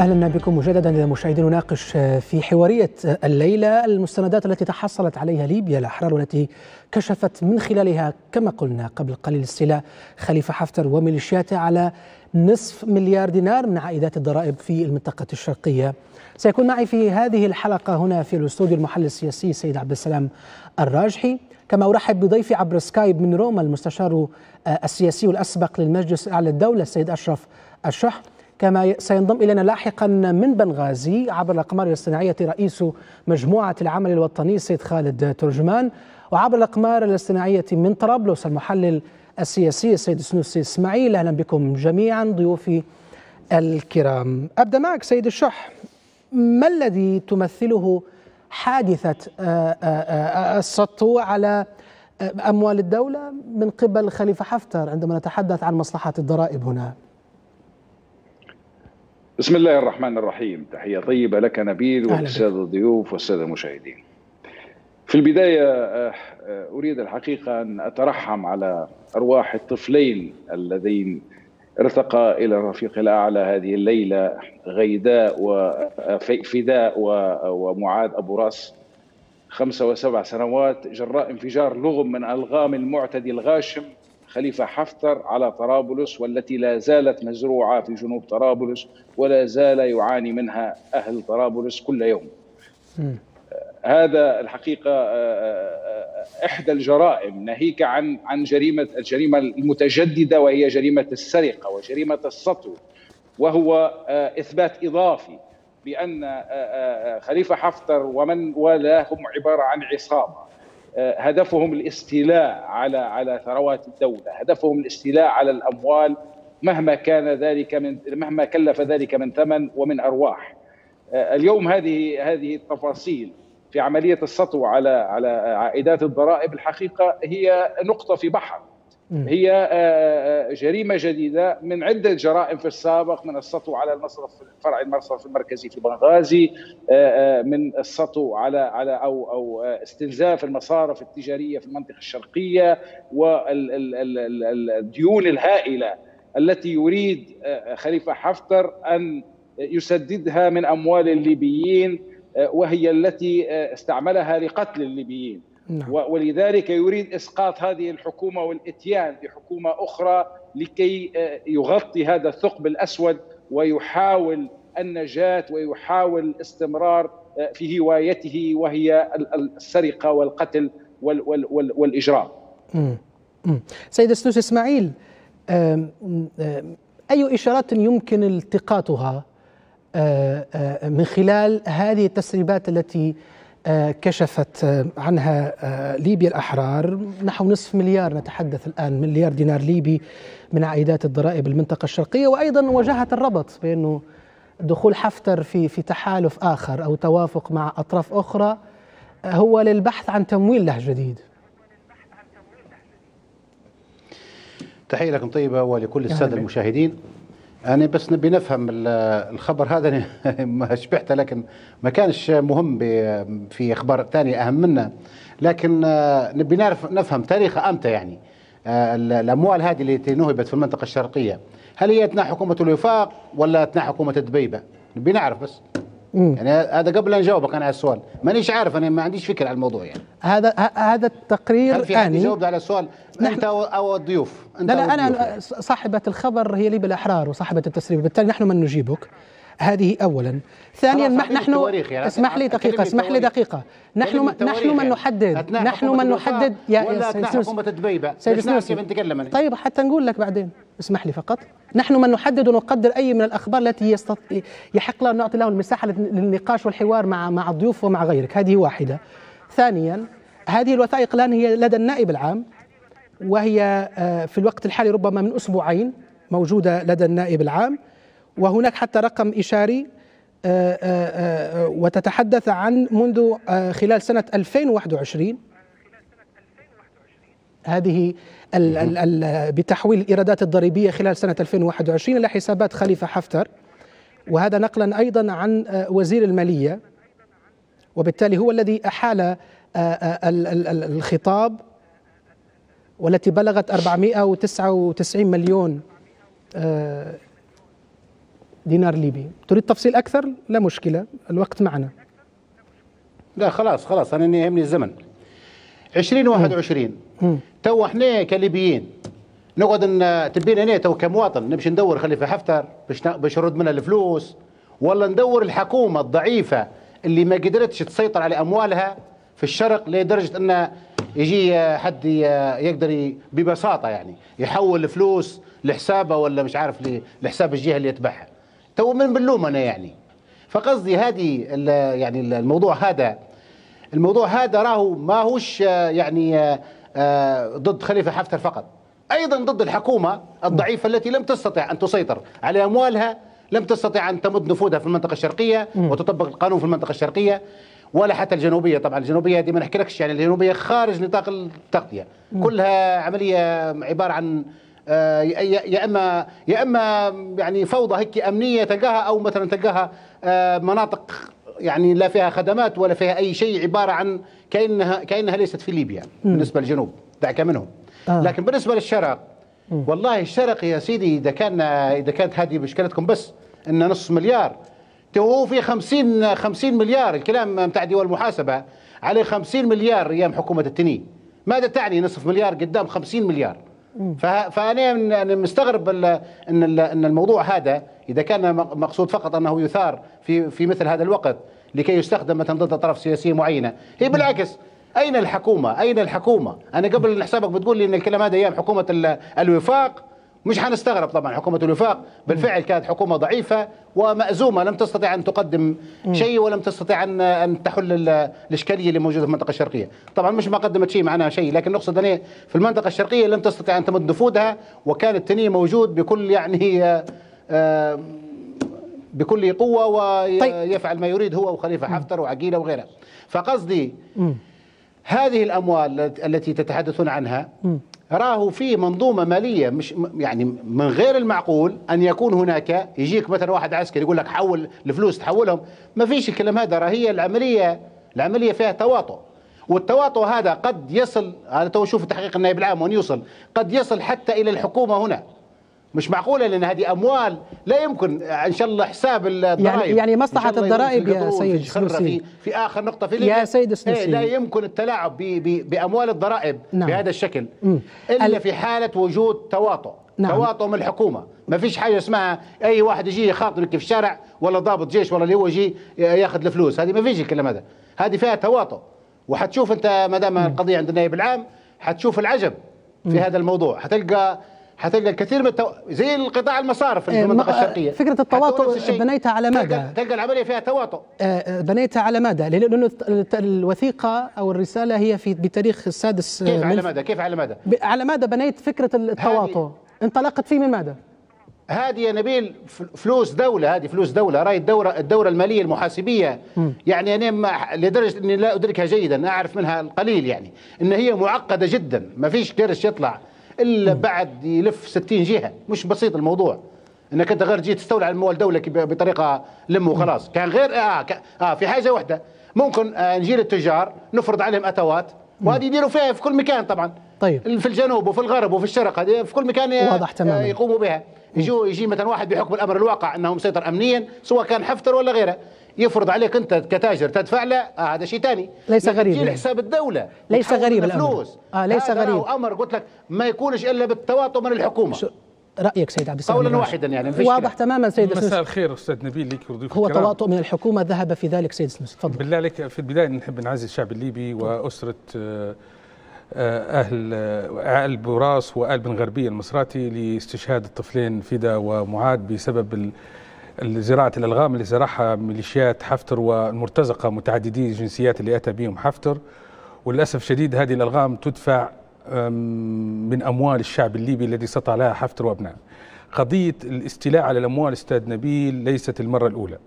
أهلا بكم مجددا اذا مشاهدين نناقش في حوارية الليلة المستندات التي تحصلت عليها ليبيا. الأحرار والتي كشفت من خلالها كما قلنا قبل قليل استيلاء خليفة حفتر وميليشياته على نصف مليار دينار من عائدات الضرائب في المنطقة الشرقية. سيكون معي في هذه الحلقة هنا في الأستوديو المحلل السياسي السيد عبد السلام الراجحي. كما أرحب بضيفي عبر سكايب من روما المستشار السياسي الأسبق للمجلس الاعلى للدوله السيد أشرف الشح كما سينضم إلينا لاحقا من بنغازي عبر الأقمار الاصطناعية رئيس مجموعة العمل الوطني السيد خالد ترجمان وعبر الأقمار الاصطناعية من طرابلس المحلل السياسي السيد سنوسي إسماعيل. أهلا بكم جميعا ضيوفي الكرام. أبدأ معك سيد الشح. ما الذي تمثله حادثة السطو على أموال الدولة من قبل خليفة حفتر عندما نتحدث عن مصلحة الضرائب هنا؟ بسم الله الرحمن الرحيم. تحية طيبة لك نبيل وللسادة الضيوف والسادة المشاهدين. في البداية أريد الحقيقة أن أترحم على أرواح الطفلين اللذين ارتقى إلى الرفيق الأعلى هذه الليلة غيداء وفداء ومعاذ أبو راس. خمسة وسبع سنوات جراء انفجار لغم من ألغام المعتدي الغاشم. خليفة حفتر على طرابلس والتي لا زالت مزروعة في جنوب طرابلس ولا زال يعاني منها أهل طرابلس كل يوم م. هذا الحقيقة إحدى الجرائم ناهيك عن عن جريمة الجريمة المتجددة وهي جريمة السرقة وجريمة السطو وهو إثبات إضافي بأن خليفة حفتر ومن والاه هم عبارة عن عصابة هدفهم الاستيلاء على على ثروات الدولة، هدفهم الاستيلاء على الأموال مهما كان ذلك من مهما كلف ذلك من ثمن ومن أرواح. اليوم هذه هذه التفاصيل في عملية السطو على على عائدات الضرائب الحقيقة هي نقطة في بحر. هي جريمة جديدة من عدة جرائم في السابق من السطو على المصرف فرع المصرف المركزي في بنغازي من السطو على على أو أو استنزاف المصارف التجارية في المنطقة الشرقية والديون الهائلة التي يريد خليفة حفتر أن يسددها من أموال الليبيين وهي التي استعملها لقتل الليبيين. نعم. ولذلك يريد إسقاط هذه الحكومة والإتيان بحكومة أخرى لكي يغطي هذا الثقب الأسود ويحاول النجاة ويحاول الاستمرار في هوايته وهي السرقة والقتل والإجرام. سيد السنوس إسماعيل أي إشارات يمكن التقاطها من خلال هذه التسريبات التي كشفت عنها ليبيا الأحرار. نحو نصف مليار نتحدث الآن مليار دينار ليبي من عائدات الضرائب المنطقة الشرقية. وأيضا وجهت الربط بأنه دخول حفتر في في تحالف آخر أو توافق مع أطراف أخرى هو للبحث عن تمويل له جديد. تحية لكم طيبة ولكل السادة المشاهدين. أنا بس نبي نفهم الخبر هذا ما شبحته لكن ما كانش مهم في أخبار ثانية أهم منه. لكن نبي نعرف نفهم تاريخه أمتى يعني. الأموال هذه اللي نهبت في المنطقة الشرقية هل هي أثناء حكومة الوفاق ولا أثناء حكومة دبيبة نبي نعرف بس. مم. يعني هذا قبل أن اجاوبك أنا على السؤال. مانيش عارف أنا ما عنديش فكره على الموضوع يعني. هذا هذا التقرير هل في حد جاوب على السؤال؟ أنت أو الضيوف؟ أنت لا لا أنا يعني. صاحبة الخبر هي ليبيا الاحرار وصاحبة التسريب بالتالي نحن من نجيبك. هذه اولا. ثانيا نحن يعني. اسمح لي دقيقة اسمح لي دقيقة. نحن م... نحن من نحدد. نحن من نحدد. يا ولا سيد سنوسي نتكلم طيب حتى نقول لك بعدين. اسمح لي فقط. نحن من نحدد ونقدر أي من الأخبار التي يستط... يحق لنا نعطي له المساحة للنقاش والحوار مع مع الضيوف ومع غيرك. هذه واحدة. ثانيا هذه الوثائق الآن هي لدى النائب العام وهي في الوقت الحالي ربما من أسبوعين موجودة لدى النائب العام. وهناك حتى رقم إشاري وتتحدث عن منذ خلال سنة 2021 هذه ال ال ال بتحويل الإيرادات الضريبية خلال سنة 2021 إلى حسابات خليفة حفتر. وهذا نقلا أيضا عن وزير المالية. وبالتالي هو الذي أحال الخطاب والتي بلغت 499 مليون دينار ليبي. تريد تفصيل أكثر؟ لا مشكلة الوقت معنا. لا خلاص خلاص أنا يهمني الزمن. 2021 تو إحنا كليبيين نقعد تبين أنا تو كمواطن نمشي ندور خليفة حفتر باش باش نرد منها الفلوس ولا ندور الحكومة الضعيفة اللي ما قدرتش تسيطر على أموالها في الشرق لدرجة إن يجي حد يقدر ببساطة يعني يحول الفلوس لحسابه ولا مش عارف لحساب الجهة اللي يتبعها. تو من بنلوم أنا يعني. فقصدي هذه يعني الموضوع هذا. الموضوع هذا راهو ما هوش يعني آه، ضد خليفة حفتر فقط. أيضا ضد الحكومة الضعيفة التي لم تستطع أن تسيطر على أموالها لم تستطع أن تمد نفوذها في المنطقة الشرقية وتطبق القانون في المنطقة الشرقية ولا حتى الجنوبية. طبعا الجنوبية دي ما نحكي يعني الجنوبية خارج نطاق التغطية. كلها عملية عبارة عن آه، يا اما يا إما يعني فوضى هيك أمنية تلقاها أو مثلا تلقاها آه، مناطق يعني لا فيها خدمات ولا فيها أي شيء عبارة عن كانها كأنها ليست في ليبيا بالنسبة للجنوب دعك منهم. آه. لكن بالنسبة للشرق والله الشرق يا سيدي إذا كان إذا كانت هذه مشكلتكم بس إن نص مليار. هو في 50 50 مليار الكلام نتاع ديوان المحاسبة عليه 50 مليار أيام حكومة التنين. ماذا تعني نصف مليار قدام 50 مليار؟ فأنا مستغرب إن إن الموضوع هذا إذا كان مقصود فقط أنه يثار في في مثل هذا الوقت لكي يستخدم مثلا ضد طرف سياسيه معينة. هي بالعكس أين الحكومة؟ أين الحكومة؟ أنا قبل حسابك بتقول لي إن الكلام هذا أيام حكومة الوفاق مش حنستغرب طبعا. حكومة الوفاق بالفعل كانت حكومة ضعيفة ومأزومة. لم تستطع أن تقدم شيء ولم تستطع أن أن تحل الإشكالية اللي موجودة في المنطقة الشرقية. طبعا مش ما قدمت شيء معناها شيء لكن نقصد أن في المنطقة الشرقية لم تستطع أن تمد نفوذها وكان التنين موجود بكل يعني آه، آه، بكل قوة ويفعل طيب. ما يريد هو وخليفة حفتر وعقيلة وغيرها. فقصدي هذه الأموال التي تتحدثون عنها راه في منظومة مالية مش يعني من غير المعقول أن يكون هناك يجيك مثلا واحد عسكري يقول لك حول الفلوس تحولهم. ما فيش الكلام هذا راه هي العملية العملية فيها تواطؤ. والتواطؤ هذا قد يصل هذا تو شوف تحقيق النائب العام وين يوصل قد يصل حتى إلى الحكومة هنا. مش معقولة لأن هذه أموال. لا يمكن إن شاء الله حساب الضرائب. يعني, يعني مصلحة الضرائب يا سيد في, في آخر نقطة في يا سيد السنوسي إيه لا يمكن التلاعب بأموال الضرائب نعم. بهذا الشكل. م. إلا في حالة وجود تواطؤ. نعم. تواطؤ من الحكومة. ما فيش حاجة اسمها أي واحد يجي يخاطرك في الشارع ولا ضابط جيش ولا اللي هو يجي ياخذ الفلوس. هذه ما فيش الكلام هذا. هذه فيها تواطؤ. وحتشوف أنت ما دام القضية عند النائب العام حتشوف العجب في م. هذا الموضوع. حتلقى حتلقى الكثير من التو... زي القطاع المصارف في إيه، المنطقة الشرقية فكرة التواطؤ بنيتها على ماذا؟ تلقى العملية فيها تواطؤ آه، آه، بنيتها على ماذا؟ لأنه الوثيقة أو الرسالة هي في بتاريخ السادس كيف على ماذا؟ كيف على ماذا؟ على ماذا بنيت فكرة التواطؤ؟ انطلقت فيه من ماذا؟ هذه يا نبيل فلوس دولة هذه فلوس دولة رأي الدورة الدورة المالية المحاسبية م. يعني أنا لدرجة أني لا أدركها جيدا أعرف منها القليل يعني أن هي معقدة جدا ما فيش قرش يطلع إلا بعد يلف 60 جهة. مش بسيط الموضوع. إنك أنت غير جيت تستولي على اموال دوله بطريقة لم وخلاص. كان غير آه, آه في حاجة واحدة. ممكن آه نجي للتجار نفرض عليهم أتوات. وهذه يديروا فيها في كل مكان طبعا. طيب. في الجنوب وفي الغرب وفي الشرق. هذه في كل مكان واضح تماما. يقوموا بها. يجوا يجي مثلا واحد بحكم الأمر الواقع انه مسيطر امنيا سواء كان حفتر ولا غيره. يفرض عليك انت كتاجر تدفع له آه هذا شيء ثاني ليس غريب. يعني. حساب الدولة ليس غريب الأمر. آه ليس غريب. أمر قلت لك ما يكونش إلا بالتواطؤ من الحكومة. رأيك سيد عبد السلام؟ قولا واحدا يعني واضح تماما سيد مساء الخير أستاذ نبيل لك هو تواطؤ من الحكومة ذهب في ذلك سيد سنوس تفضل. بالله عليك في البداية نحب نعزي الشعب الليبي وأسرة آه، آه، أهل آه، آل بوراس وآل بن غربيه المصراتي لاستشهاد الطفلين فدا ومعاد بسبب زراعة الألغام اللي زرعها ميليشيات حفتر والمرتزقة متعددي الجنسيات اللي أتى بهم حفتر. وللأسف شديد هذه الألغام تدفع من أموال الشعب الليبي الذي سطع لها حفتر وأبنائه قضية الاستيلاء على الأموال أستاذ نبيل ليست المرة الأولى.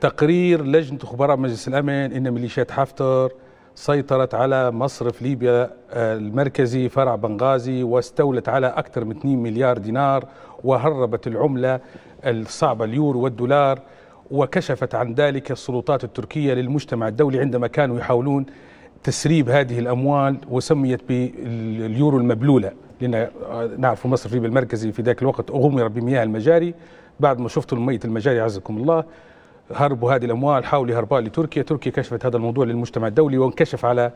تقرير لجنة خبراء مجلس الأمن إن ميليشيات حفتر سيطرت على مصرف ليبيا آه، المركزي فرع بنغازي واستولت على أكثر من 2 مليار دينار وهربت العملة الصعبة اليورو والدولار وكشفت عن ذلك السلطات التركية للمجتمع الدولي عندما كانوا يحاولون تسريب هذه الأموال وسميت باليورو المبلولة. لأن نعرف مصر في المركزي في ذاك الوقت أغمر بمياه المجاري. بعد ما شفتوا المية المجاري عزكم الله هربوا هذه الأموال حاولوا يهربوها لتركيا. تركيا كشفت هذا الموضوع للمجتمع الدولي وانكشف على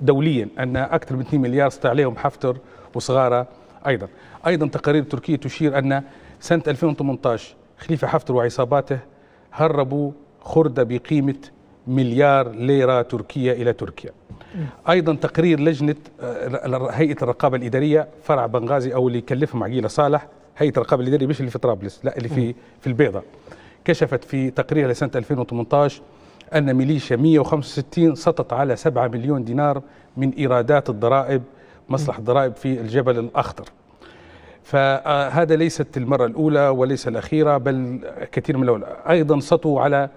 دوليا أن أكثر من 2 مليار عليهم حفتر وصغارة أيضا. أيضا تقارير تركية تشير أن سنة 2018 خليفة حفتر وعصاباته هربوا خردة بقيمة مليار ليرة تركية إلى تركيا. أيضا تقرير لجنة آه، هيئة الرقابة الإدارية فرع بنغازي أو اللي يكلفهم عقيلة صالح هيئة الرقابة الإدارية مش اللي في طرابلس لا اللي في في البيضة. كشفت في تقرير لسنة 2018 أن ميليشيا 165 سطت على 7 مليون دينار من إيرادات الضرائب مصلحة الضرائب في الجبل الأخضر. فهذا ليست المرة الأولى وليس الأخيرة بل كثير من الأولى. أيضا سطوا على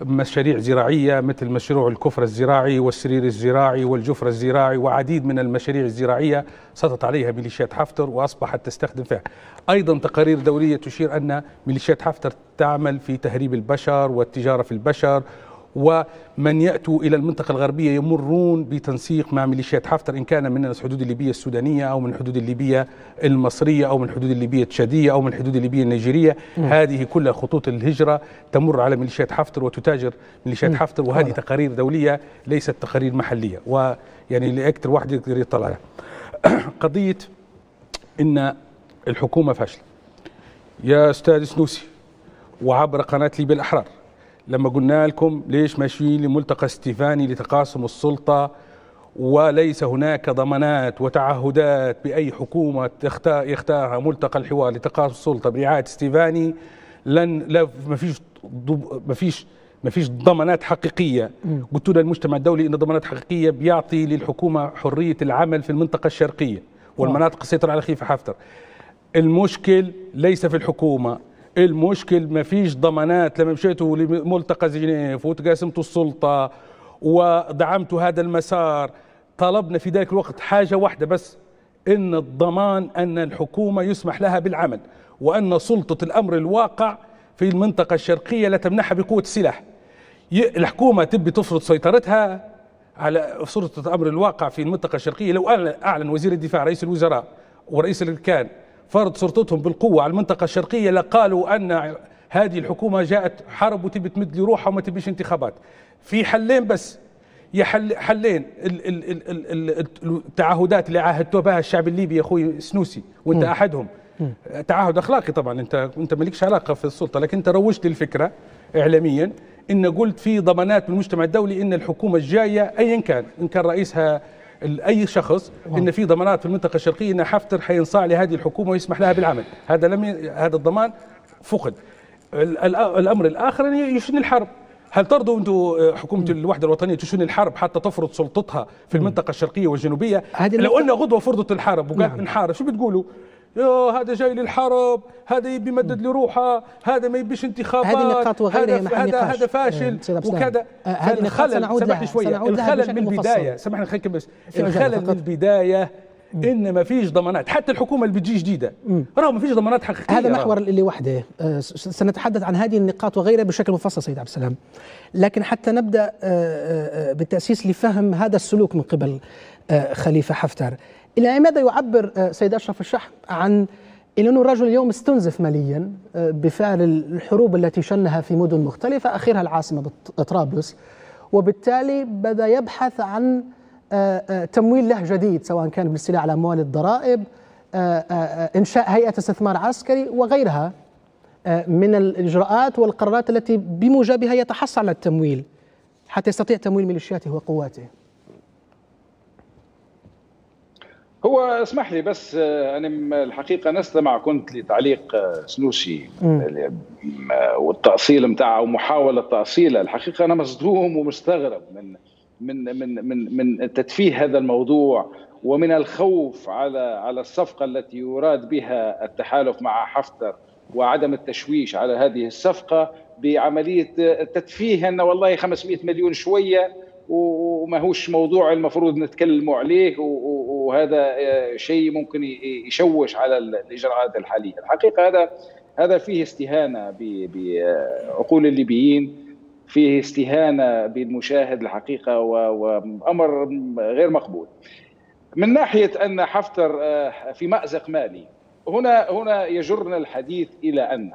مشاريع زراعية مثل مشروع الكفر الزراعي والسرير الزراعي والجفر الزراعي وعديد من المشاريع الزراعية سطت عليها ميليشيات حفتر وأصبحت تستخدم فيها. أيضا تقارير دولية تشير أن ميليشيات حفتر تعمل في تهريب البشر والتجارة في البشر ومن يأتوا إلى المنطقة الغربية يمرون بتنسيق مع ميليشيات حفتر إن كان من الحدود الليبية السودانية أو من الحدود الليبية المصرية أو من الحدود الليبية التشادية أو من الحدود الليبية النيجيرية م. هذه كلها خطوط الهجرة تمر على ميليشيات حفتر وتتاجر ميليشيات حفتر وهذه أوه. تقارير دولية ليست تقارير محلية ويعني لأكثر واحد يقدر يطلع عليها قضية إن الحكومة فاشلة يا أستاذ سنوسي وعبر قناة ليبيا الأحرار لما قلنا لكم ليش ماشيين لملتقى ستيفاني لتقاسم السلطة وليس هناك ضمانات وتعهدات بأي حكومة يختارها ملتقى الحوار لتقاسم السلطة برعاية ستيفاني لن لا ما فيش ما فيش ما فيش ضمانات حقيقية. قلت لنا المجتمع الدولي إن ضمانات حقيقية بيعطي للحكومة حرية العمل في المنطقة الشرقية والمناطق السيطرة على خليفة حفتر. المشكل ليس في الحكومة المشكل ما فيش ضمانات لما مشيتوا لملتقى جنيف وتقاسمتوا السلطة ودعمتوا هذا المسار طلبنا في ذلك الوقت حاجة واحدة بس إن الضمان أن الحكومة يسمح لها بالعمل وأن سلطة الأمر الواقع في المنطقة الشرقية لا تمنحها بقوة السلاح. الحكومة تبي تفرض سيطرتها على سلطة الأمر الواقع في المنطقة الشرقية لو أعلن وزير الدفاع رئيس الوزراء ورئيس الاركان فرض سلطتهم بالقوة على المنطقة الشرقية لقالوا أن هذه الحكومة جاءت حرب وتبي تمد لي روحها وما تبيش انتخابات. في حلين بس يا حل حلين التعهدات اللي عاهدتوا بها الشعب الليبي يا أخوي سنوسي وأنت أحدهم. تعهد أخلاقي طبعا أنت أنت مالكش علاقة في السلطة لكن أنت روجت الفكرة اعلاميا إن قلت في ضمانات من المجتمع الدولي إن الحكومة الجاية ايا كان إن كان رئيسها أي شخص إن في ضمانات في المنطقة الشرقية إن حفتر حينصاع لهذه الحكومة ويسمح لها بالعمل. هذا لم ي... هذا الضمان فقد. الأمر الآخر أن يشن الحرب. هل ترضوا أنتم آه، حكومة الوحدة الوطنية تشن الحرب حتى تفرض سلطتها في المنطقة الشرقية والجنوبية؟ لو ان غدوة فرضت الحرب وقالت نعم. نحارب شو بتقولوا؟ هذا جاي للحرب هذا يبي يمدد لروحه هذا ما يبيش انتخابات هذه النقاط وغيرها هذا هذا فاشل إيه، وكذا. هذه الخلل سامحني شوية الخلل من البداية سامحني خليك بس. الخلل من البداية ان ما فيش ضمانات. حتى الحكومة اللي بتجي جديدة. رغم ما فيش ضمانات حقيقية هذا محور اللي وحده. آه، سنتحدث عن هذه النقاط وغيرها بشكل مفصل سيد عبد السلام لكن حتى نبدأ آه، آه، بالتأسيس لفهم هذا السلوك من قبل خليفة حفتر. إلى ماذا يعبر سيد أشرف الشحم عن إلى أنه الرجل اليوم استنزف ماليا بفعل الحروب التي شنها في مدن مختلفة آخرها العاصمة طرابلس وبالتالي بدأ يبحث عن آه، آه، تمويل له جديد سواء كان بالاستيلاء على اموال الضرائب آه، إنشاء هيئة استثمار عسكري وغيرها من الإجراءات والقرارات التي بموجبها يتحصل على التمويل حتى يستطيع تمويل ميليشياته وقواته. هو اسمح لي بس أنا الحقيقة نستمع كنت لتعليق سنوسي والتأصيل نتاعه ومحاوله تأصيله. الحقيقة أنا مصدوم ومستغرب من من من من من تدفيه هذا الموضوع ومن الخوف على على الصفقة التي يراد بها التحالف مع حفتر وعدم التشويش على هذه الصفقة بعملية تدفيه أن والله 500 مليون شوية وما هوش موضوع المفروض نتكلموا عليه وهذا شيء ممكن يشوش على الإجراءات الحالية الحقيقة هذا هذا فيه استهانة بعقول الليبيين فيه استهانة بالمشاهد الحقيقة وأمر غير مقبول. من ناحية أن حفتر في مأزق مالي هنا هنا يجرنا الحديث إلى أن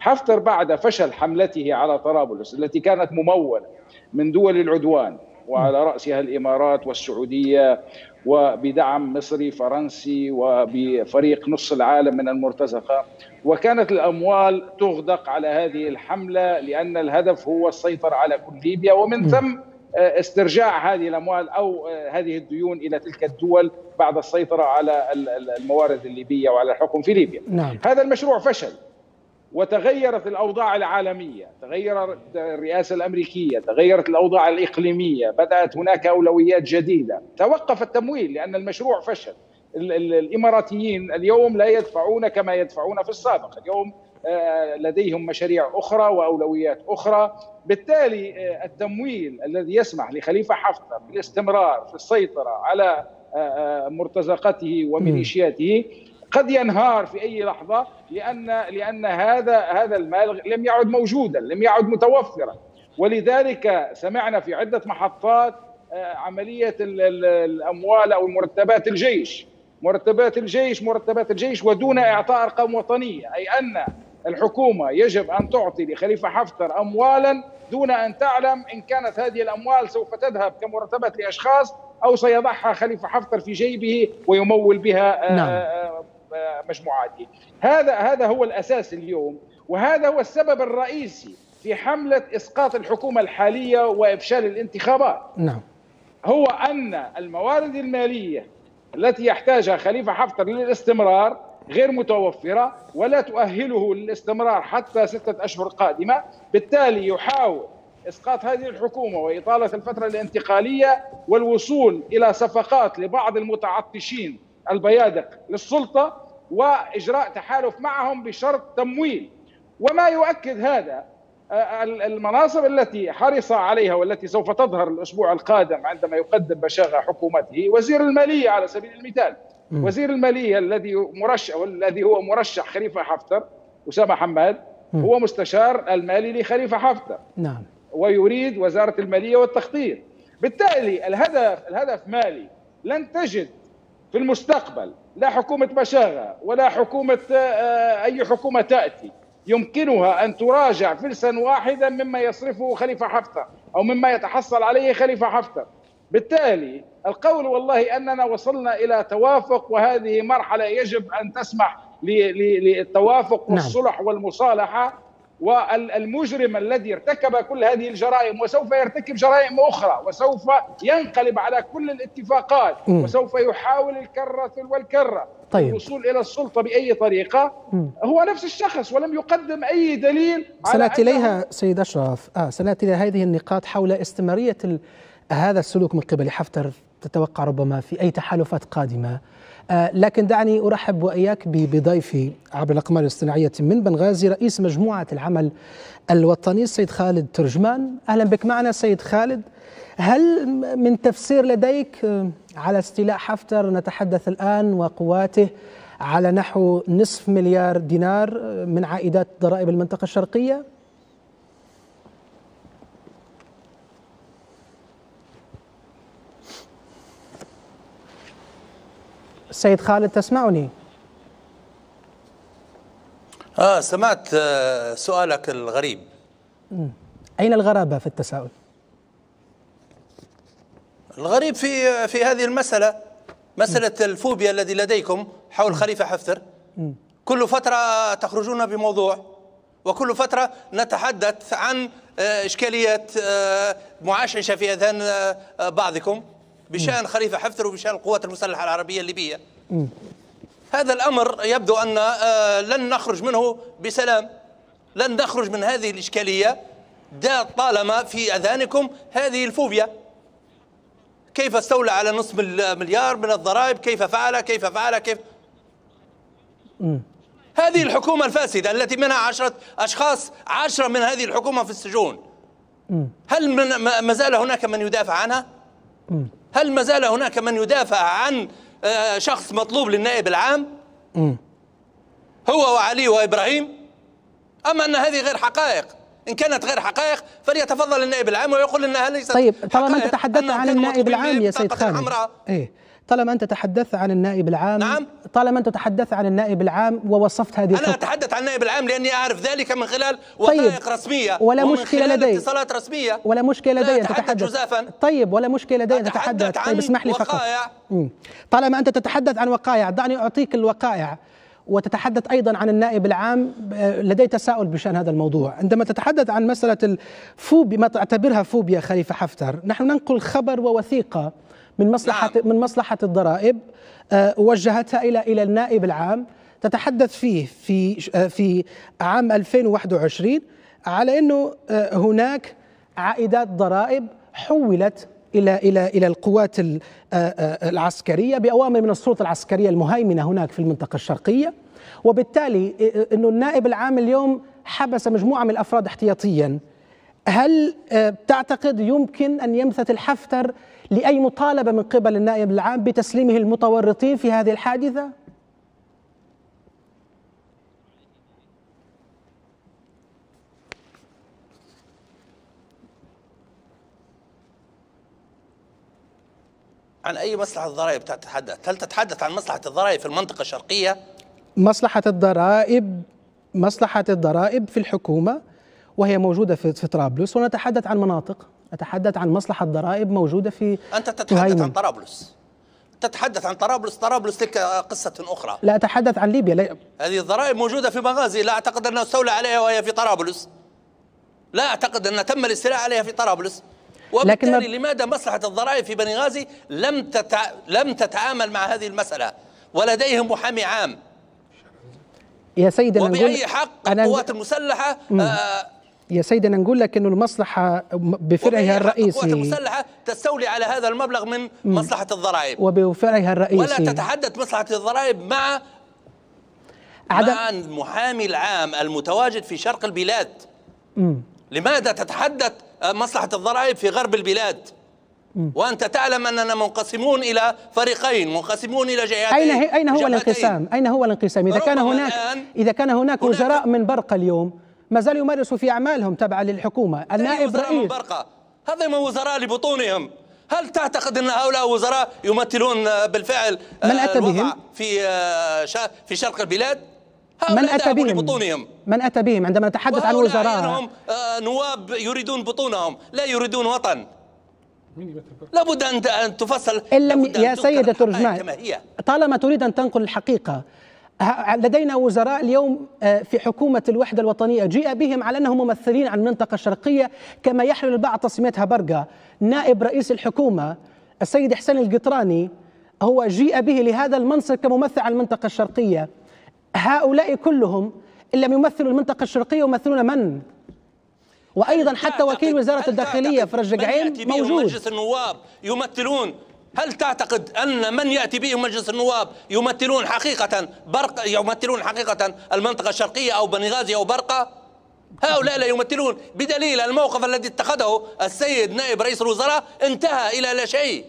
حفتر بعد فشل حملته على طرابلس التي كانت ممولة من دول العدوان وعلى رأسها الإمارات والسعودية وبدعم مصري فرنسي وبفريق نص العالم من المرتزقة وكانت الأموال تغدق على هذه الحملة لأن الهدف هو السيطرة على كل ليبيا ومن ثم آه، استرجاع هذه الأموال أو آه، هذه الديون إلى تلك الدول بعد السيطرة على الموارد الليبية وعلى الحكم في ليبيا. نعم. هذا المشروع فشل وتغيرت الأوضاع العالمية، تغيرت الرئاسة الأمريكية، تغيرت الأوضاع الإقليمية، بدأت هناك أولويات جديدة، توقف التمويل لأن المشروع فشل. الإماراتيين اليوم لا يدفعون كما يدفعون في السابق، اليوم آه، لديهم مشاريع أخرى وأولويات أخرى، بالتالي آه، التمويل الذي يسمح لخليفة حفتر بالاستمرار في السيطرة على آه، مرتزقته وميليشياته قد ينهار في أي لحظة لأن لأن هذا هذا المال لم يعد موجودا لم يعد متوفرا. ولذلك سمعنا في عدة محطات آه، عملية الأموال أو مرتبات الجيش. مرتبات الجيش مرتبات الجيش ودون إعطاء أرقام وطنية. أي أن الحكومة يجب أن تعطي لخليفة حفتر اموالا دون أن تعلم إن كانت هذه الأموال سوف تذهب كمرتبات لأشخاص أو سيضعها خليفة حفتر في جيبه ويمول بها آه، نعم. مجموعاته هذا هذا هو الأساس اليوم وهذا هو السبب الرئيسي في حملة إسقاط الحكومة الحالية وإفشال الانتخابات. نعم. هو أن الموارد المالية التي يحتاجها خليفة حفتر للاستمرار غير متوفرة ولا تؤهله للاستمرار حتى ستة أشهر قادمة بالتالي يحاول إسقاط هذه الحكومة وإطالة الفترة الانتقالية والوصول إلى صفقات لبعض المتعطشين البيادق للسلطة وإجراء تحالف معهم بشرط تمويل. وما يؤكد هذا آه، المناصب التي حرص عليها والتي سوف تظهر الأسبوع القادم عندما يقدم بشاغه حكومته وزير المالية على سبيل المثال. وزير المالية الذي مرشح والذي هو مرشح خليفة حفتر أسامة حماد هو مستشار المالي لخليفة حفتر. نعم. ويريد وزارة المالية والتخطيط. بالتالي الهدف الهدف مالي. لن تجد في المستقبل. لا حكومة بشاغة ولا حكومة آه، أي حكومة تأتي. يمكنها أن تراجع فلسا واحدا مما يصرفه خليفة حفتر أو مما يتحصل عليه خليفة حفتر. بالتالي القول والله أننا وصلنا إلى توافق وهذه مرحلة يجب أن تسمح للتوافق نعم. والصلح والمصالحة. والمجرم الذي ارتكب كل هذه الجرائم وسوف يرتكب جرائم أخرى وسوف ينقلب على كل الاتفاقات م. وسوف يحاول الكرة والكرة طيب. الوصول إلى السلطة بأي طريقة م. هو نفس الشخص ولم يقدم أي دليل سنأتي إليها سيد أشرف آه سنأتي إلى هذه النقاط حول استمرارية هذا السلوك من قبل حفتر تتوقع ربما في أي تحالفات قادمة آه، لكن دعني أرحب وإياك بضيفي عبر الأقمار الاصطناعية من بنغازي رئيس مجموعة العمل الوطني السيد خالد ترجمان. أهلا بك معنا سيد خالد. هل من تفسير لديك آه، على استيلاء حفتر نتحدث الآن وقواته على نحو نصف مليار دينار آه، من عائدات ضرائب المنطقة الشرقية؟ سيد خالد تسمعني؟ آه سمعت آه سؤالك الغريب. أين الغرابة في التساؤل؟ الغريب في في هذه المسألة مسألة الفوبيا الذي لديكم حول خليفة حفتر. كل فترة تخرجون بموضوع وكل فترة نتحدث عن آه، إشكاليات آه، معشعشة في أذهان بعضكم. بشأن خليفة حفتر وبشأن القوات المسلحة العربية الليبية. هذا الأمر يبدو أن آه، لن نخرج منه بسلام. لن نخرج من هذه الإشكالية. دا طالما في أذهانكم هذه الفوبيا. كيف استولى على نصف مليار من الضرائب؟ كيف فعل؟ كيف فعل؟ كيف؟ هذه الحكومة الفاسدة التي منها عشرة أشخاص عشرة من هذه الحكومة في السجون. هل ما زال هناك من يدافع عنها؟ هل ما زال هناك من يدافع عن آه، شخص مطلوب للنائب العام؟ هو وعلي وإبراهيم؟ أما أن هذه غير حقائق إن كانت غير حقائق فليتفضل النائب العام ويقول أنها ليست طيب طالما أنت تحدثت عن النائب العام يا سيد خالد. إيه. طالما أنت تحدثت عن النائب العام نعم. طالما أنت تحدثت عن النائب العام ووصفت هذه أنا أتحدث عن النائب العام لأني أعرف ذلك من خلال وثائق طيب رسمية ولا مشكلة لدي. اتصالات رسمية. ولا مشكلة لدي أن تتحدث. جزافا. طيب. ولا مشكلة لدي أن تتحدث. طيب اسمح لي فقط. طالما أنت تتحدث عن وقائع دعني أعطيك الوقائع وتتحدث أيضا عن النائب العام. لدي تساؤل بشأن هذا الموضوع. عندما تتحدث عن مسألة الفوبيا ما تعتبرها فوبيا خليفة حفتر نحن ننقل خبر ووثيقة من مصلحه نعم. من مصلحة الضرائب آه، وجهتها إلى إلى النائب العام. تتحدث فيه في آه، في عام 2021 على إنه آه، هناك عائدات ضرائب حولت إلى إلى إلى القوات العسكرية بأوامر من السلطة العسكرية المهيمنة هناك في المنطقة الشرقية. وبالتالي إنه النائب العام اليوم حبس مجموعة من الأفراد احتياطيا. هل تعتقد يمكن أن يمتثل حفتر لأي مطالبة من قبل النائب العام بتسليمه المتورطين في هذه الحادثة؟ عن أي مصلحة الضرائب تتحدث؟ هل تتحدث عن مصلحة الضرائب في المنطقة الشرقية؟ مصلحة الضرائب مصلحة الضرائب في الحكومة وهي موجودة في طرابلس ونتحدث عن مناطق أتحدث عن مصلحة ضرائب موجودة في أنت تتحدث عن طرابلس. تتحدث عن طرابلس. طرابلس تلك قصة أخرى. لا أتحدث عن ليبيا لا. هذه الضرائب موجودة في مغازي. لا أعتقد أنه استولى عليها وهي في طرابلس. لا أعتقد أن تم الاستيلاء عليها في طرابلس. وبالتالي لكن لماذا مصلحة الضرائب في بني غازي لم تتع... لم تتعامل مع هذه المسألة؟ ولديهم محامي عام. يا سيدي وبأي حق القوات المسلحة آه يا سيدنا نقول لك إنه المصلحة بفرعها الرئيسي. القوات المسلحة تستولي على هذا المبلغ من مصلحة الضرائب. وبفرعها الرئيسي. ولا تتحدث مصلحة الضرائب مع عدم مع المحامي العام المتواجد في شرق البلاد. مم. لماذا تتحدث مصلحة الضرائب في غرب البلاد؟ وأنت تعلم أننا منقسمون إلى فريقين منقسمون إلى جهتين أين أين هو الانقسام؟ أين هو الانقسام؟ إذا كان هناك إذا كان هناك وزراء من برقه اليوم ما زالوا يمارسوا في أعمالهم تبعا للحكومة. النائب رئيس. هذا من وزراء لبطونهم. هل تعتقد أن هؤلاء وزراء يمثلون بالفعل من اتى بهم في آه، في شرق البلاد؟ من اتى بهم لبطونهم. من اتى بهم عندما نتحدث عن وزراء. آه، نواب يريدون بطونهم. لا يريدون وطن. لابد أن تفصل. إن لم يا سيدة ترجمان طالما تريد أن تنقل الحقيقة لدينا وزراء اليوم آه، في حكومة الوحدة الوطنية. جيء بهم على أنهم ممثلين عن المنطقة الشرقية كما يحلو البعض تسميتها برقة. نائب رئيس الحكومة السيد حسين القطراني هو جيء به لهذا المنصب كممثل عن المنطقة الشرقية. هؤلاء كلهم إن لم يمثلوا المنطقة الشرقية يمثلون من؟ وأيضا حتى وكيل وزارة الداخلية فرج قعيم موجود. مجلس النواب يمثلون هل تعتقد أن من يأتي بهم مجلس النواب يمثلون حقيقة برق يمثلون حقيقة المنطقة الشرقية أو بنغازي أو برقة هؤلاء لا يمثلون بدليل الموقف الذي اتخذه السيد نائب رئيس الوزراء انتهى إلى لا شيء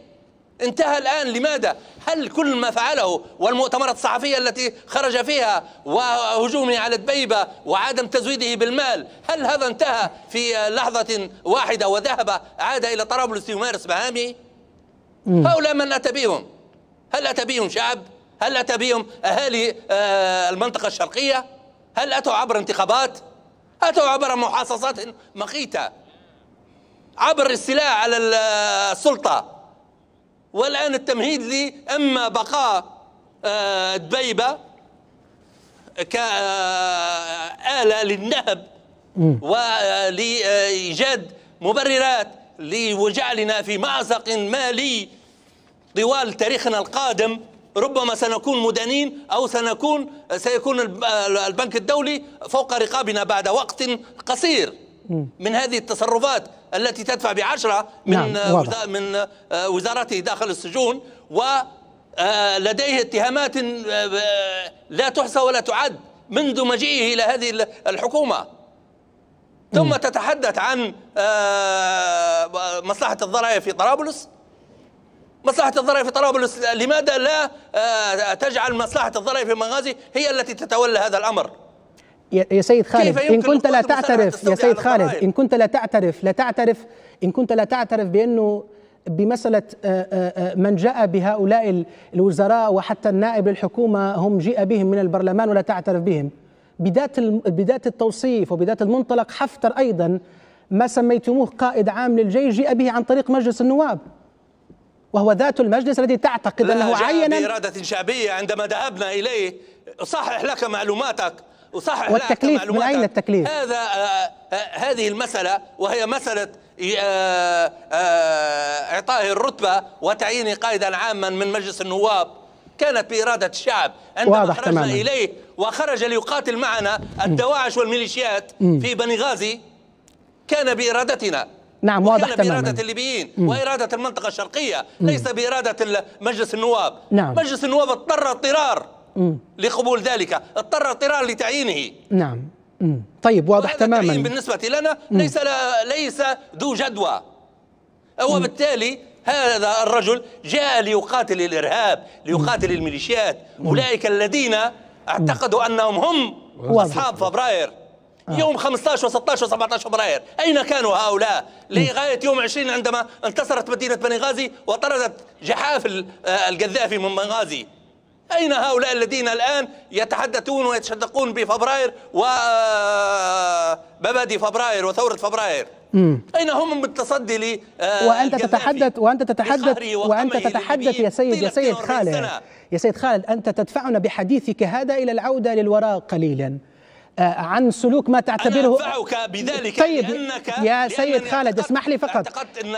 انتهى الآن لماذا؟ هل كل ما فعله والمؤتمرات الصحفية التي خرج فيها وهجومه على دبيبة وعدم تزويده بالمال هل هذا انتهى في لحظة واحدة وذهب عاد إلى طرابلس يمارس مهامه؟ هؤلاء من أتى بهم؟ هل أتى بهم شعب؟ هل أتى بهم أهالي آه، المنطقة الشرقية؟ هل أتوا عبر انتخابات؟ أتوا عبر محاصصات مقيتة عبر الاستيلاء على السلطة؟ والآن التمهيد لي أما بقاء آه، دبيبة كآلة للنهب ولإيجاد مبررات. لجعلنا في مأزق مالي طوال تاريخنا القادم. ربما سنكون مدانين أو سنكون سيكون البنك الدولي فوق رقابنا بعد وقت قصير. من هذه التصرفات التي تدفع بعشرة من نعم من وزارته داخل السجون ولديه اتهامات لا تحصى ولا تعد منذ مجيئه إلى هذه الحكومة. ثم تتحدث عن آه، مصلحة الضرائب في طرابلس. مصلحة الضرائب في طرابلس لماذا لا آه، تجعل مصلحة الضرائب في مغازي هي التي تتولى هذا الأمر؟ يا سيد خالد إن كنت لا تعترف يا سيد خالد إن كنت لا تعترف لا تعترف إن كنت لا تعترف بأنه بمسألة من جاء بهؤلاء الوزراء وحتى النائب للحكومة هم جيء بهم من البرلمان ولا تعترف بهم؟ بداية بداية التوصيف وبداية المنطلق حفتر أيضا ما سميتموه قائد عام للجيش جيء به عن طريق مجلس النواب وهو ذات المجلس الذي تعتقد أنه عين بإرادة شعبية عندما ذهبنا إليه أصحح لك معلوماتك أصحح والتكليف لك معلوماتك من أين التكليف؟ هذا آه آه هذه المسألة وهي مسألة آه آه إعطائه الرتبة وتعيينه قائدا عاما من مجلس النواب كانت بإرادة الشعب عندما خرجنا تماما. إليه وخرج ليقاتل معنا الدواعش والميليشيات في بني غازي كان بإرادتنا نعم واضح تماما بإرادة الليبيين مم. وإرادة المنطقة الشرقية مم. ليس بإرادة مجلس النواب نعم. مجلس النواب اضطر اضطرار مم. لقبول ذلك اضطر اضطرار لتعيينه نعم مم. طيب واضح تماما بالنسبة لنا مم. ليس ليس ذو جدوى وبالتالي هذا الرجل جاء ليقاتل الإرهاب ليقاتل الميليشيات. أولئك الذين اعتقدوا أنهم هم أصحاب فبراير. آه. يوم 15 و16 و17 فبراير. أين كانوا هؤلاء؟ لغاية يوم 20 عندما انتصرت مدينة بني غازي وطردت جحاف القذافي من بنغازي أين هؤلاء الذين الآن يتحدثون ويتشدقون بفبراير ومبادئ فبراير وثورة فبراير؟ مم. أين هم بالتصدي ل وأنت تتحدث وأنت تتحدث وأنت تتحدث يا سيد يا سيد خالد. يا سيد خالد أنت تدفعنا بحديثك هذا إلى العودة للوراء قليلا. آه، عن سلوك ما تعتبره أنا بذلك طيب يا سيد خالد اسمح لي فقط.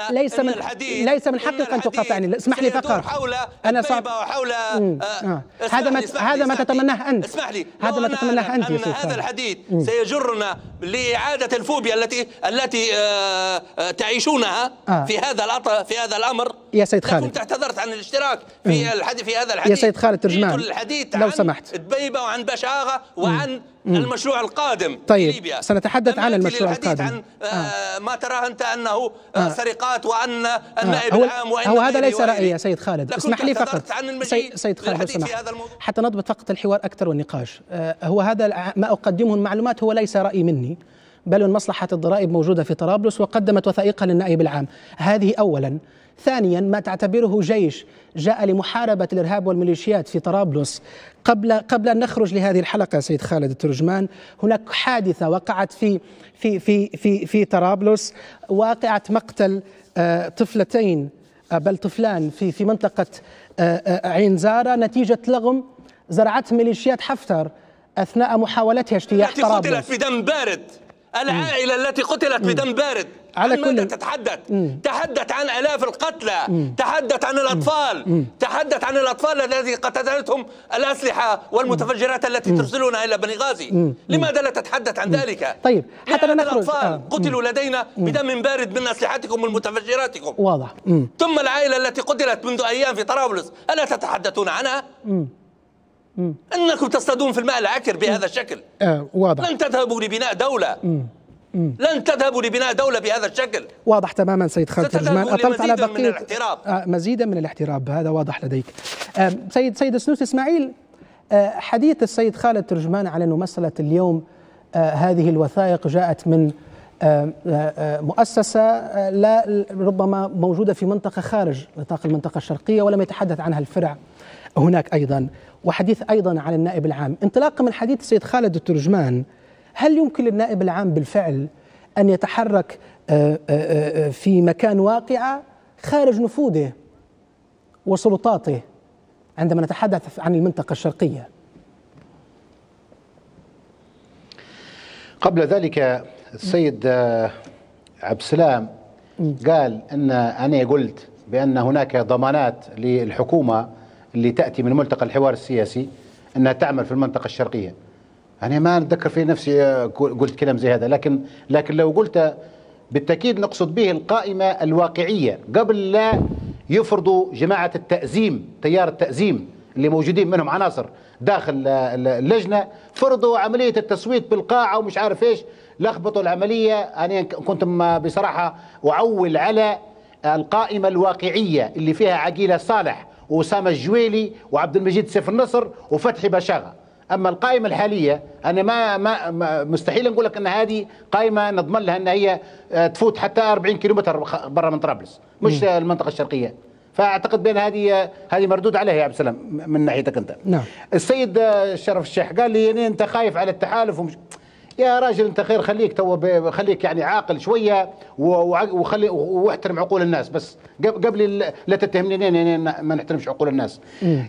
ليس من ليس من حقك أن تقاطعني. اسمح لي فقط. حول أنا صعب. وحول آه آه. هذا ما هذا ما تتمناه أنت. اسمح لي. هذا ما تتمناه أنت يا سيد هذا الحديث سيجرنا لإعادة الفوبيا التي التي آه, آه، تعيشونها آه. في هذا في هذا الأمر. يا سيد خالد. كنت اعتذرت عن الاشتراك في الحديث في هذا الحديث. يا سيد خالد ترجمان. الحديث لو سمحت. دبيبه وعن بشاغة وعن المشروع القادم طيب في ليبيا. سنتحدث عن المشروع القادم. عن آه. ما تراه أنت أنه آه. سرقات وان النائب آه. العام وإن هو هذا ليس رأيي يا سيد خالد. اسمح لي فقط. عن سيد خالد لو سمحت حتى نضبط فقط الحوار أكثر والنقاش. آه هو هذا ما أقدمه المعلومات هو ليس رأي مني. بل من مصلحة الضرائب موجودة في طرابلس وقدمت وثائقها للنائب العام. هذه أولا. ثانيا ما تعتبره جيش جاء لمحاربة الإرهاب والميليشيات في طرابلس. قبل قبل أن نخرج لهذه الحلقة سيد خالد الترجمان هناك حادثة وقعت في في في في في طرابلس. واقعة مقتل آه، طفلتين آه، بل طفلان في في منطقة آه، عين زارة. نتيجة لغم زرعته ميليشيات حفتر. أثناء محاولتها اجتياح طرابلس قتلت في دم بارد. العائلة مم. التي قتلت بدم بارد. على عن كل تتحدث؟ مم. تحدث عن آلاف القتلى. مم. تحدث عن الأطفال. مم. تحدث عن الأطفال الذي قتلتهم الأسلحة والمتفجرات التي مم. ترسلونها إلى بني غازي. مم. لماذا لا تتحدث عن ذلك؟ طيب حتى لا نخرج الأطفال آه. قتلوا لدينا بدم بارد من أسلحتكم ومتفجراتكم واضح. مم. ثم العائلة التي قتلت منذ أيام في طرابلس ألا تتحدثون عنها؟ مم. مم. أنكم تصطادون في الماء العكر بهذا الشكل. آه واضح. لن تذهبوا لبناء دولة. مم. مم. لن تذهبوا لبناء دولة بهذا الشكل. واضح تماما سيد خالد ترجمان أطلت على بقية من الاحتراب. آه مزيدا من الاحتراب. هذا واضح لديك. آه سيد سيد سنوس إسماعيل آه حديث السيد خالد ترجمان على أنه مسألة اليوم آه هذه الوثائق جاءت من آه آه مؤسسة آه لا ربما موجودة في منطقة خارج نطاق المنطقة الشرقية ولم يتحدث عنها الفرع. هناك أيضا وحديث أيضا عن النائب العام. انطلاقا من حديث السيد خالد الترجمان هل يمكن للنائب العام بالفعل أن يتحرك آه، آه، آه، في مكان واقعة خارج نفوذه وسلطاته عندما نتحدث عن المنطقة الشرقية؟ قبل ذلك السيد عبد السلام قال إن أنا قلت بأن هناك ضمانات للحكومة اللي تأتي من ملتقى الحوار السياسي إنها تعمل في المنطقة الشرقية. يعني ما نتذكر في نفسي آه، قلت كلام زي هذا. لكن لكن لو قلت بالتأكيد نقصد به القائمة الواقعية قبل لا يفرضوا جماعة التأزيم تيار التأزيم اللي موجودين منهم عناصر داخل اللجنة فرضوا عملية التصويت بالقاعة ومش عارف إيش لخبطوا العملية. أنا كنت بصراحة أعول على القائمة الواقعية اللي فيها عقيلة صالح وأسامة الجويلي وعبد المجيد سيف النصر وفتحي بشاغة. أما القائمة الحالية أنا ما, ما مستحيل نقول لك إن هذه قائمة نضمن لها إن هي آه، تفوت حتى 40 كيلومتر برا من طرابلس مش م. المنطقة الشرقية. فأعتقد بأن هذه هذه مردود عليها يا عبد السلام من ناحيتك أنت. نعم. السيد شرف الشيخ قال لي يعني أنت خايف على التحالف ومش يا راجل انت خير خليك تو خليك يعني عاقل شوية وخلي واحترم عقول الناس بس. قبل لا تتهمني ما نحترمش عقول الناس.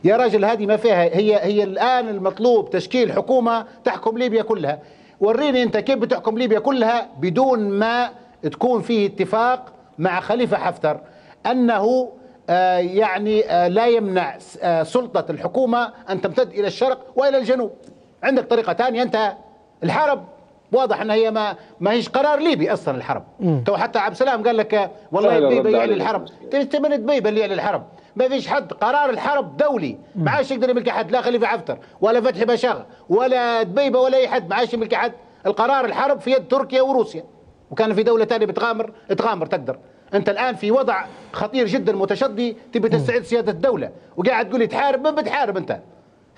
يا راجل هذه ما فيها هي هي الآن المطلوب تشكيل حكومة تحكم ليبيا كلها. وريني انت كيف بتحكم ليبيا كلها بدون ما تكون فيه اتفاق مع خليفة حفتر. أنه آه يعني آه لا يمنع آه سلطة الحكومة أن تمتد إلى الشرق وإلى الجنوب. عندك طريقة ثانية أنت الحرب واضح ان هي ما ما هيش قرار ليبي أصلا الحرب. تو حتى عبد السلام قال لك والله دبيبه يعلن الحرب. من دبيبه اللي يعلن الحرب. ما فيش حد. قرار الحرب دولي. ما عادش يقدر يملك حد لا خليفة عفتر ولا فتحي بشاغ ولا دبيبه ولا أي حد. ما عادش يملك حد القرار الحرب في يد تركيا وروسيا. وكان في دولة ثانية بتغامر. تغامر تقدر. أنت الآن في وضع خطير جدا متشظي تبي تستعيد سيادة الدولة. وقاعد تقول لي تحارب. ما بتحارب أنت.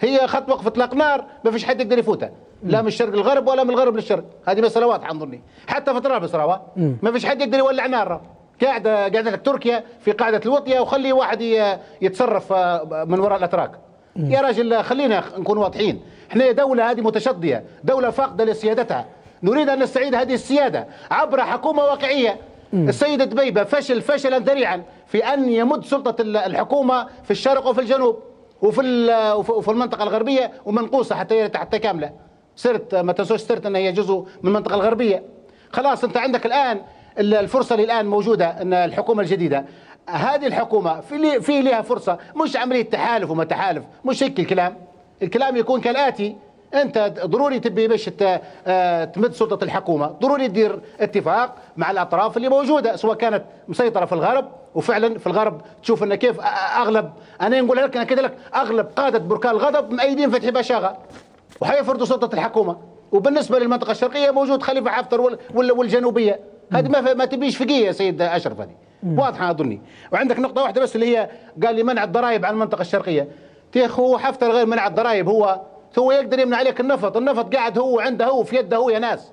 هي خط وقف إطلاق نار. ما فيش حد يقدر يفوتها لا من الشرق للغرب ولا من الغرب للشرق. هذه مسألة واضحة نظني حتى في طرابلس راهو ما فيش حد يقدر يولع نار. قاعدة لك تركيا في قاعدة الوطية وخلي واحد يتصرف آه، من وراء الأتراك. يا راجل خلينا نكون واضحين. إحنا دولة هذه متشظيه دولة فاقدة لسيادتها. نريد أن نستعيد هذه السيادة عبر حكومة واقعية. السيد دبيبة فشل فشلا ذريعا في أن يمد سلطة الحكومة في الشرق وفي الجنوب وفي وفي المنطقة الغربية ومنقوصة حتى حتى كاملة. صرت ما تنسوش صرت إن هي جزء من المنطقة الغربية. خلاص أنت عندك الآن الفرصة اللي الآن موجودة إن الحكومة الجديدة. هذه الحكومة في في لها فرصة مش عملية تحالف وما تحالف مش هيك الكلام؟ الكلام يكون كالآتي. أنت ضروري تبي باش آه، تمد سلطة الحكومة. ضروري تدير اتفاق مع الأطراف اللي موجودة سواء كانت مسيطرة في الغرب وفعلا في الغرب تشوف إن كيف أغلب أنا نقول لك أنا كده لك أغلب قادة بركان الغضب مأيدين فتحي بشاغة. وحيفرضوا سلطة الحكومة. وبالنسبة للمنطقة الشرقية موجود خليفة حفتر والجنوبية. هذه ما ما تبيش فقية يا سيد أشرف هذه. واضحة أظني. وعندك نقطة واحدة بس اللي هي قال لي منع الضرائب عن المنطقة الشرقية. تيخ هو حفتر غير منع الضرائب. هو هو يقدر يمنع عليك النفط. النفط قاعد هو عنده هو في يده هو يا ناس.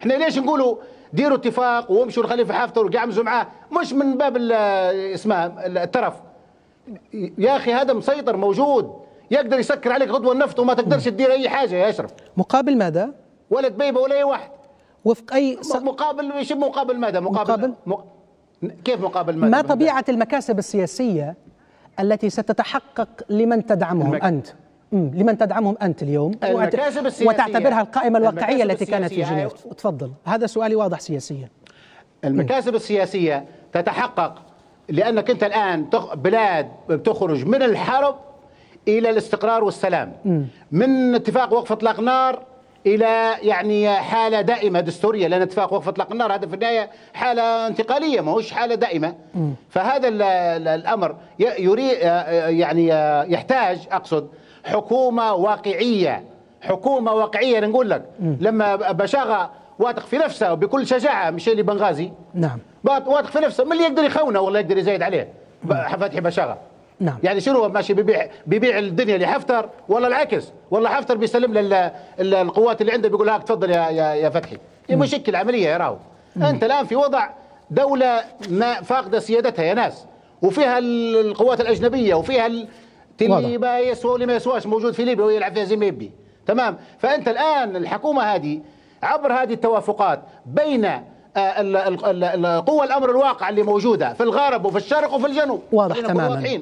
إحنا ليش نقولوا ديروا اتفاق وامشوا لخليفه حفتر وقعمزوا معاه؟ مش من باب اسمها الترف. يا أخي هذا مسيطر موجود. يقدر يسكر عليك غدوة النفط وما تقدرش تدير أي حاجة يا أشرف مقابل ماذا؟ ولا دبيبه ولا أي واحد وفق أي س... مقابل إيش مقابل ماذا؟ مقابل, مقابل؟ م... كيف مقابل ماذا؟ ما طبيعة المكاسب السياسية التي ستتحقق لمن تدعمهم المك... أنت؟ مم. لمن تدعمهم أنت اليوم المكاسب السياسية وتعتبرها القائمة الواقعية التي كانت في جنيف تفضل هذا سؤالي واضح سياسيا المكاسب السياسية تتحقق لأنك أنت الآن بلاد بتخرج من الحرب إلى الاستقرار والسلام. من اتفاق وقف اطلاق نار إلى يعني حالة دائمة دستورية لأن اتفاق وقف اطلاق النار هذا في النهاية حالة انتقالية ما هوش حالة دائمة. فهذا الأمر يريد يعني يحتاج أقصد حكومة واقعية. حكومة واقعية نقول لك. لما بشاغه واثق في نفسه بكل شجاعة مش اللي بنغازي نعم. واثق في نفسه من اللي يقدر يخونه ولا يقدر يزايد عليه؟ فتحي بشاغه نعم. يعني شنو ماشي بيبيع بيبيع الدنيا لحفتر ولا العكس؟ ولا حفتر بيسلم للقوات اللي عنده بيقول هاك تفضل يا يا, يا فتحي. هي مشكل عملية يا راهو. أنت الآن في وضع دولة ما فاقدة سيادتها يا ناس وفيها القوات الأجنبية وفيها اللي ما يسوى واللي ما يسواش موجود في ليبيا ويلعب فيها زي ما يبي. تمام؟ فأنت الآن الحكومة هذه عبر هذه التوافقات بين قوى الأمر الواقع اللي موجودة في الغرب وفي الشرق وفي الجنوب. واضح تماما.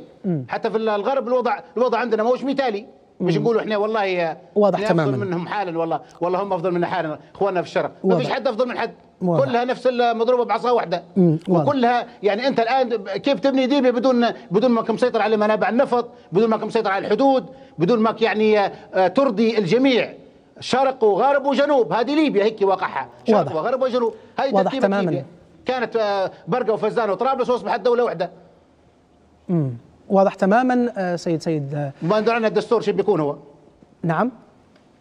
حتى في الغرب الوضع الوضع عندنا ماهوش مثالي. مش نقولوا إحنا والله واضح تماما أفضل منهم حالا والله والله هم أفضل منا حالا إخواننا في الشرق. ما فيش حد أفضل من حد. واضح. كلها نفس المضروبة بعصا واحدة. وكلها يعني أنت الآن كيف تبني ليبيا بدون بدون ما مسيطر على منابع النفط بدون ما مسيطر على الحدود بدون ما يعني آه، ترضي الجميع. شرق وغرب وجنوب. هذه ليبيا هيك واقعها. شرق واضح. وغرب وجنوب. هذه واضح تماما. ليبيا. كانت آه، برقة وفزان وطرابلس واصبحت دولة واحدة. امم واضح تماما آه، سيد سيد آه، ما ندري عنا الدستور شو بيكون هو. نعم.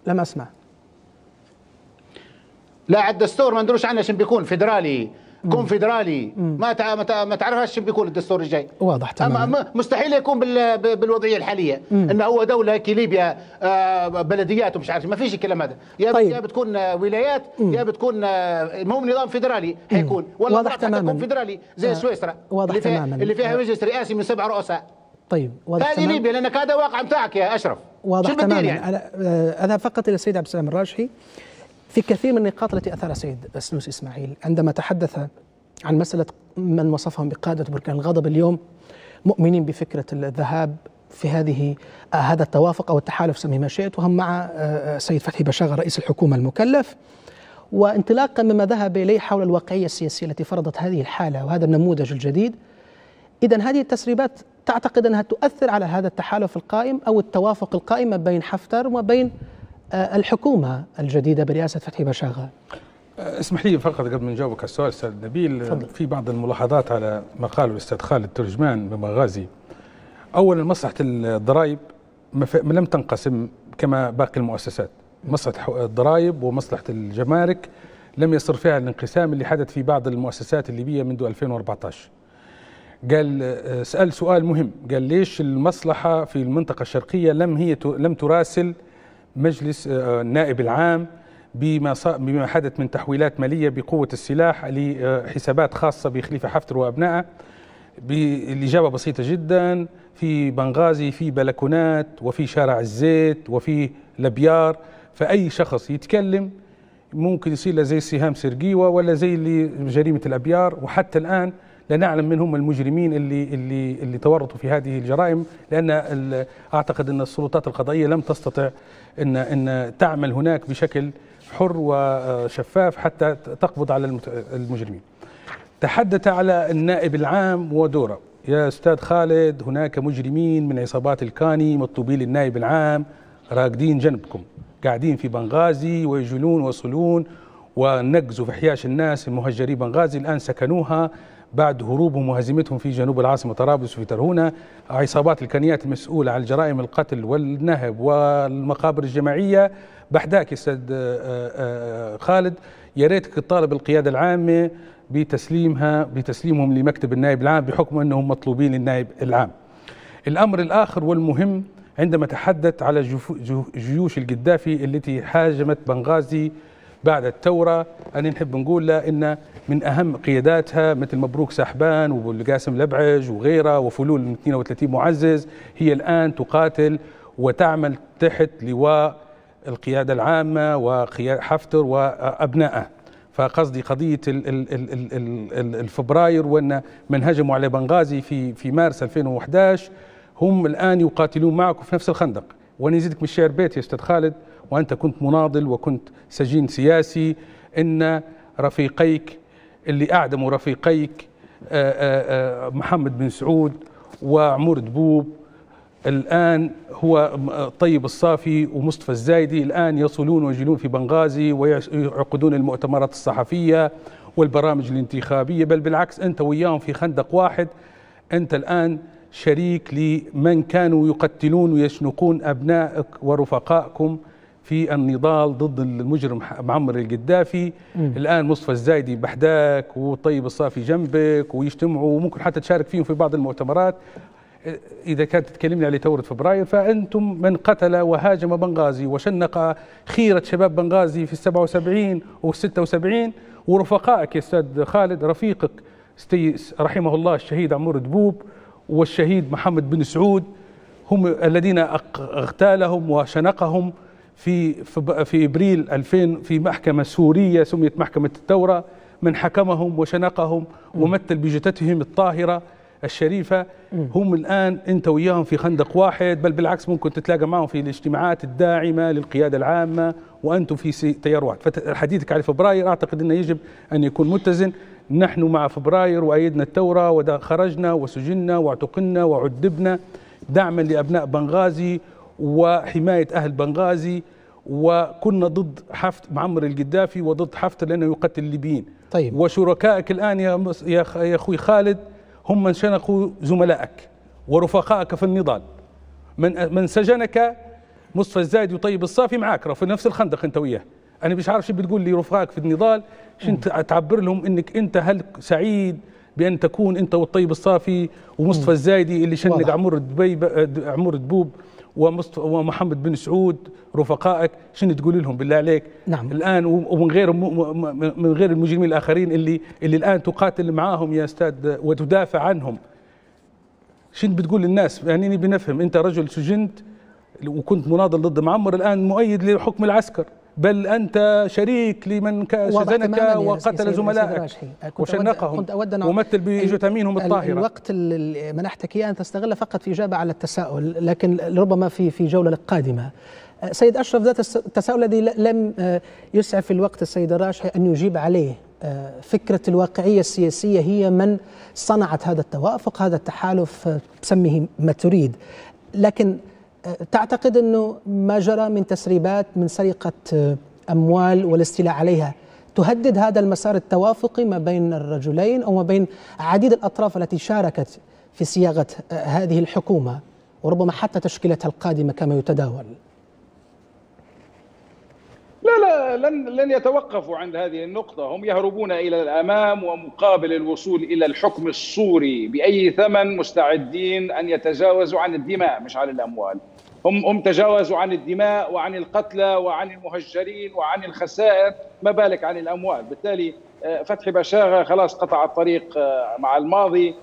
لم أسمع. لا الدستور ما ندروش عنه شو بيكون. فيدرالي كونفدرالي ما ما تعرفش بيكون الدستور الجاي. واضح تماما أما مستحيل يكون بالوضعية الحالية. ان هو دولة كي ليبيا آه، بلديات ومش عارف ما فيش الكلام هذا. يا طيب. يا بتكون ولايات يا بتكون مو نظام فيدرالي حيكون. ولا واضح تماما. كونفدرالي زي آه. سويسرا. واضح اللي فيها تماما. اللي فيها مجلس رئاسي من سبع رؤساء. طيب واضح هذه ليبيا لأنك هذا واقع بتاعك يا أشرف. واضح تماما. يعني؟ أنا اذهب فقط إلى السيد عبد السلام الراجحي في كثير من النقاط التي اثارها السيد سنوس إسماعيل عندما تحدث عن مسألة من وصفهم بقادة بركان الغضب اليوم مؤمنين بفكرة الذهاب في هذه آه هذا التوافق أو التحالف سميه ما شئت وهم مع آه السيد فتحي بشاغه رئيس الحكومة المكلف. وانطلاقا مما ذهب إليه حول الواقعية السياسية التي فرضت هذه الحالة وهذا النموذج الجديد. اذا هذه التسريبات تعتقد أنها تؤثر على هذا التحالف القائم أو التوافق القائم بين حفتر وما آه، الحكومة الجديدة برئاسة فتحي بشاغة. آه، اسمح لي فقط قبل ما نجاوبك على السؤال أستاذ نبيل فضل. في بعض الملاحظات على ما قاله الأستاذ خالد ترجمان بمغازي. اولا مصلحة الضرائب لم تنقسم كما باقي المؤسسات. مصلحة الضرائب ومصلحة الجمارك لم يصر فيها الانقسام اللي حدث في بعض المؤسسات الليبية منذ 2014 قال آه، سأل سؤال مهم. قال ليش المصلحة في المنطقة الشرقية لم هي لم تراسل مجلس آه، النائب العام بما بما حدث من تحويلات مالية بقوة السلاح لحسابات خاصة بخليفة حفتر وأبنائه الإجابة بسيطة جدا في بنغازي في بلكونات وفي شارع الزيت وفي الأبيار فأي شخص يتكلم ممكن يصير زي سهام سرقيوة ولا زي اللي جريمة الأبيار. وحتى الآن لا نعلم من هم المجرمين اللي اللي اللي تورطوا في هذه الجرائم لأن أعتقد أن السلطات القضائية لم تستطع إن إن تعمل هناك بشكل حر وشفاف حتى تقبض على المجرمين. تحدث على النائب العام ودوره. يا أستاذ خالد هناك مجرمين من عصابات الكاني مطلوبين للنائب العام. راقدين جنبكم. قاعدين في بنغازي ويجلون ويصلون ونقزوا في حياش الناس المهجرين بنغازي. الآن سكنوها. بعد هروبهم وهزيمتهم في جنوب العاصمة. طرابلس وفي ترهونة عصابات الكنيات المسؤولة عن جرائم القتل والنهب والمقابر الجماعية. بحداك أستاذ آه، آه، خالد. يا ريتك تطالب القيادة العامة بتسليمها بتسليمهم لمكتب النائب العام بحكم أنهم مطلوبين للنائب العام. الأمر الآخر والمهم عندما تحدث على جيوش القذافي التي هاجمت بنغازي بعد الثورة أنا نحب نقول له إن من أهم قياداتها مثل مبروك سحبان والقاسم لبعج وغيرها وفلول 32 معزز هي الآن تقاتل وتعمل تحت لواء القيادة العامة وحفتر وأبنائه فقصدي قضية الفبراير وأن من هجموا على بنغازي في في مارس 2011 هم الآن يقاتلون معكم في نفس الخندق. وأنا يزيدك من الشعر بيت يا أستاذ خالد. وأنت كنت مناضل وكنت سجين سياسي إن رفيقيك اللي أعدموا رفيقيك آه، آه، آه، محمد بن سعود وعمور دبوب الآن هو طيب الصافي ومصطفى الزايدي الآن يصلون ويجلون في بنغازي ويعقدون المؤتمرات الصحفية والبرامج الانتخابية بل بالعكس أنت وياهم في خندق واحد أنت الآن شريك لمن كانوا يقتلون ويشنقون أبنائك ورفقائكم في النضال ضد المجرم معمر القذافي الآن مصطفى الزايدي بحداك وطيب الصافي جنبك ويجتمعوا وممكن حتى تشارك فيهم في بعض المؤتمرات. إذا كانت تتكلمنا على ثوره فبراير فأنتم من قتل وهاجم بنغازي وشنق خيرة شباب بنغازي في 77 و 76 ورفقائك يا أستاذ خالد رفيقك رحمه الله الشهيد عمور دبوب والشهيد محمد بن سعود هم الذين اغتالهم وشنقهم. في في إبريل 2000 في محكمة سورية سميت محكمة الثوره من حكمهم وشنقهم ومثل بجثتهم الطاهرة الشريفة. هم الآن أنت وياهم في خندق واحد بل بالعكس ممكن تتلاقى معهم في الاجتماعات الداعمة للقيادة العامة وأنتم في تيار واحد فحديثك على فبراير أعتقد إنه يجب أن يكون متزن. نحن مع فبراير وأيدنا الثوره وخرجنا وسجنا واعتقلنا وعذبنا دعما لأبناء بنغازي وحماية أهل بنغازي وكنا ضد حفت معمر القذافي وضد حفتر لأنه يقتل الليبيين. طيب. وشركائك الآن يا. يا, يا أخوي خالد هم من شنقوا زملائك ورفقائك في النضال. من من سجنك مصطفى الزايد وطيب الصافي معك في نفس الخندق أنت وياه. أنا مش عارف شو بتقول لي رفقائك في النضال. شو تعبر لهم إنك أنت هل سعيد بأن تكون أنت والطيب الصافي ومصطفى الزايدي اللي شنق عمر دبي عمر دبوب ومحمد بن سعود رفقائك شنو تقول لهم؟ بالله عليك. نعم. الآن ومن غير من غير المجرمين الآخرين اللي اللي الآن تقاتل معاهم يا أستاذ وتدافع عنهم. شنو بتقول للناس؟ يعني نبي نفهم. أنت رجل سجنت وكنت مناضل ضد معمر الآن مؤيد لحكم العسكر. بل أنت شريك لمن سجنك وقتل زملائك وشنقهم ومثل بجثامينهم الطاهرة. الوقت اللي منحتك إياه أن تستغله فقط في إجابة على التساؤل لكن ربما في في جولة قادمة. سيد أشرف ذات التساؤل الذي لم يسعف الوقت السيد الراشحي أن يجيب عليه فكرة الواقعية السياسية هي من صنعت هذا التوافق هذا التحالف سميه ما تريد لكن تعتقد أنه ما جرى من تسريبات من سرقة أموال والاستيلاء عليها تهدد هذا المسار التوافقي ما بين الرجلين أو ما بين عديد الأطراف التي شاركت في صياغة هذه الحكومة وربما حتى تشكيلتها القادمة كما يتداول؟ لا لا لن لن يتوقفوا عند هذه النقطة. هم يهربون إلى الأمام ومقابل الوصول إلى الحكم السوري بأي ثمن مستعدين أن يتجاوزوا عن الدماء مش عن الأموال. هم هم تجاوزوا عن الدماء وعن القتلى وعن المهجرين وعن الخسائر ما بالك عن الأموال. بالتالي آه، فتحي بشاغة خلاص قطع الطريق آه، مع الماضي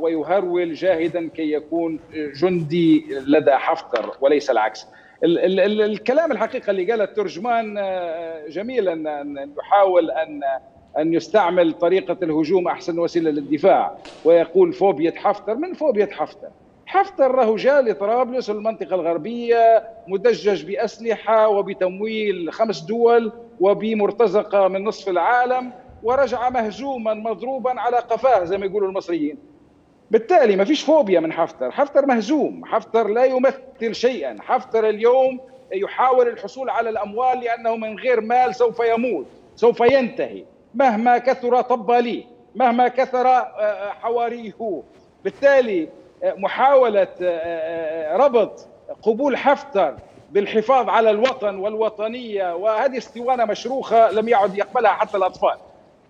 ويهرول جاهدا كي يكون جندي لدى حفتر وليس العكس. ال ال ال الكلام الحقيقة اللي قاله الترجمان آه، جميل ان يحاول ان أن يستعمل طريقة الهجوم أحسن وسيلة للدفاع ويقول فوبيا حفتر من فوبيا حفتر حفتر له جاء لطرابلس المنطقة الغربية مدجج بأسلحة وبتمويل خمس دول وبمرتزقة من نصف العالم ورجع مهزوما مضروبا على قفاه زي ما يقولوا المصريين. بالتالي ما فيش فوبيا من حفتر. حفتر مهزوم حفتر لا يمثل شيئا. حفتر اليوم يحاول الحصول على الأموال لأنه من غير مال سوف يموت سوف ينتهي مهما كثر طباليه مهما كثر آه، آه، حواريه. بالتالي محاولة ربط قبول حفتر بالحفاظ على الوطن والوطنية وهذه اسطوانة مشروخة لم يعد يقبلها حتى الأطفال.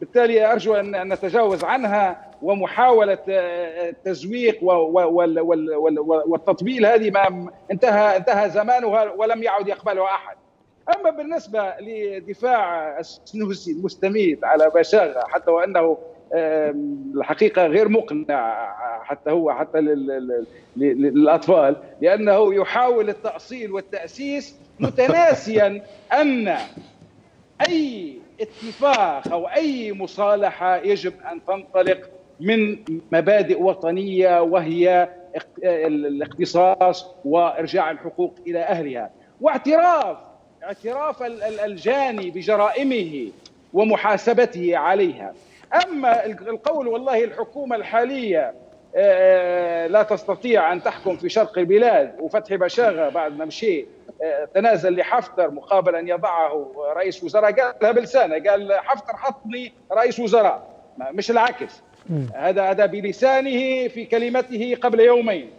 بالتالي أرجو أن نتجاوز عنها ومحاولة التزويق والتطبيل هذه ما انتهى انتهى زمانها ولم يعد يقبلها أحد. أما بالنسبة لدفاع السنوسي المستميت على بشاغة حتى وأنه الحقيقة غير مقنع حتى هو حتى للأطفال لأنه يحاول التأصيل والتأسيس متناسيا أن أي اتفاق أو أي مصالحة يجب أن تنطلق من مبادئ وطنية وهي الاختصاص وإرجاع الحقوق إلى أهلها. واعتراف اعتراف الجاني بجرائمه ومحاسبته عليها. أما القول والله الحكومة الحالية آه، لا تستطيع أن تحكم في شرق البلاد وفتحي بشاغة بعد ما مشي تنازل لحفتر مقابل أن يضعه رئيس وزراء. قالها بلسانه قال حفتر حطني رئيس وزراء. مش العكس هذا هذا بلسانه في كلمته قبل يومين.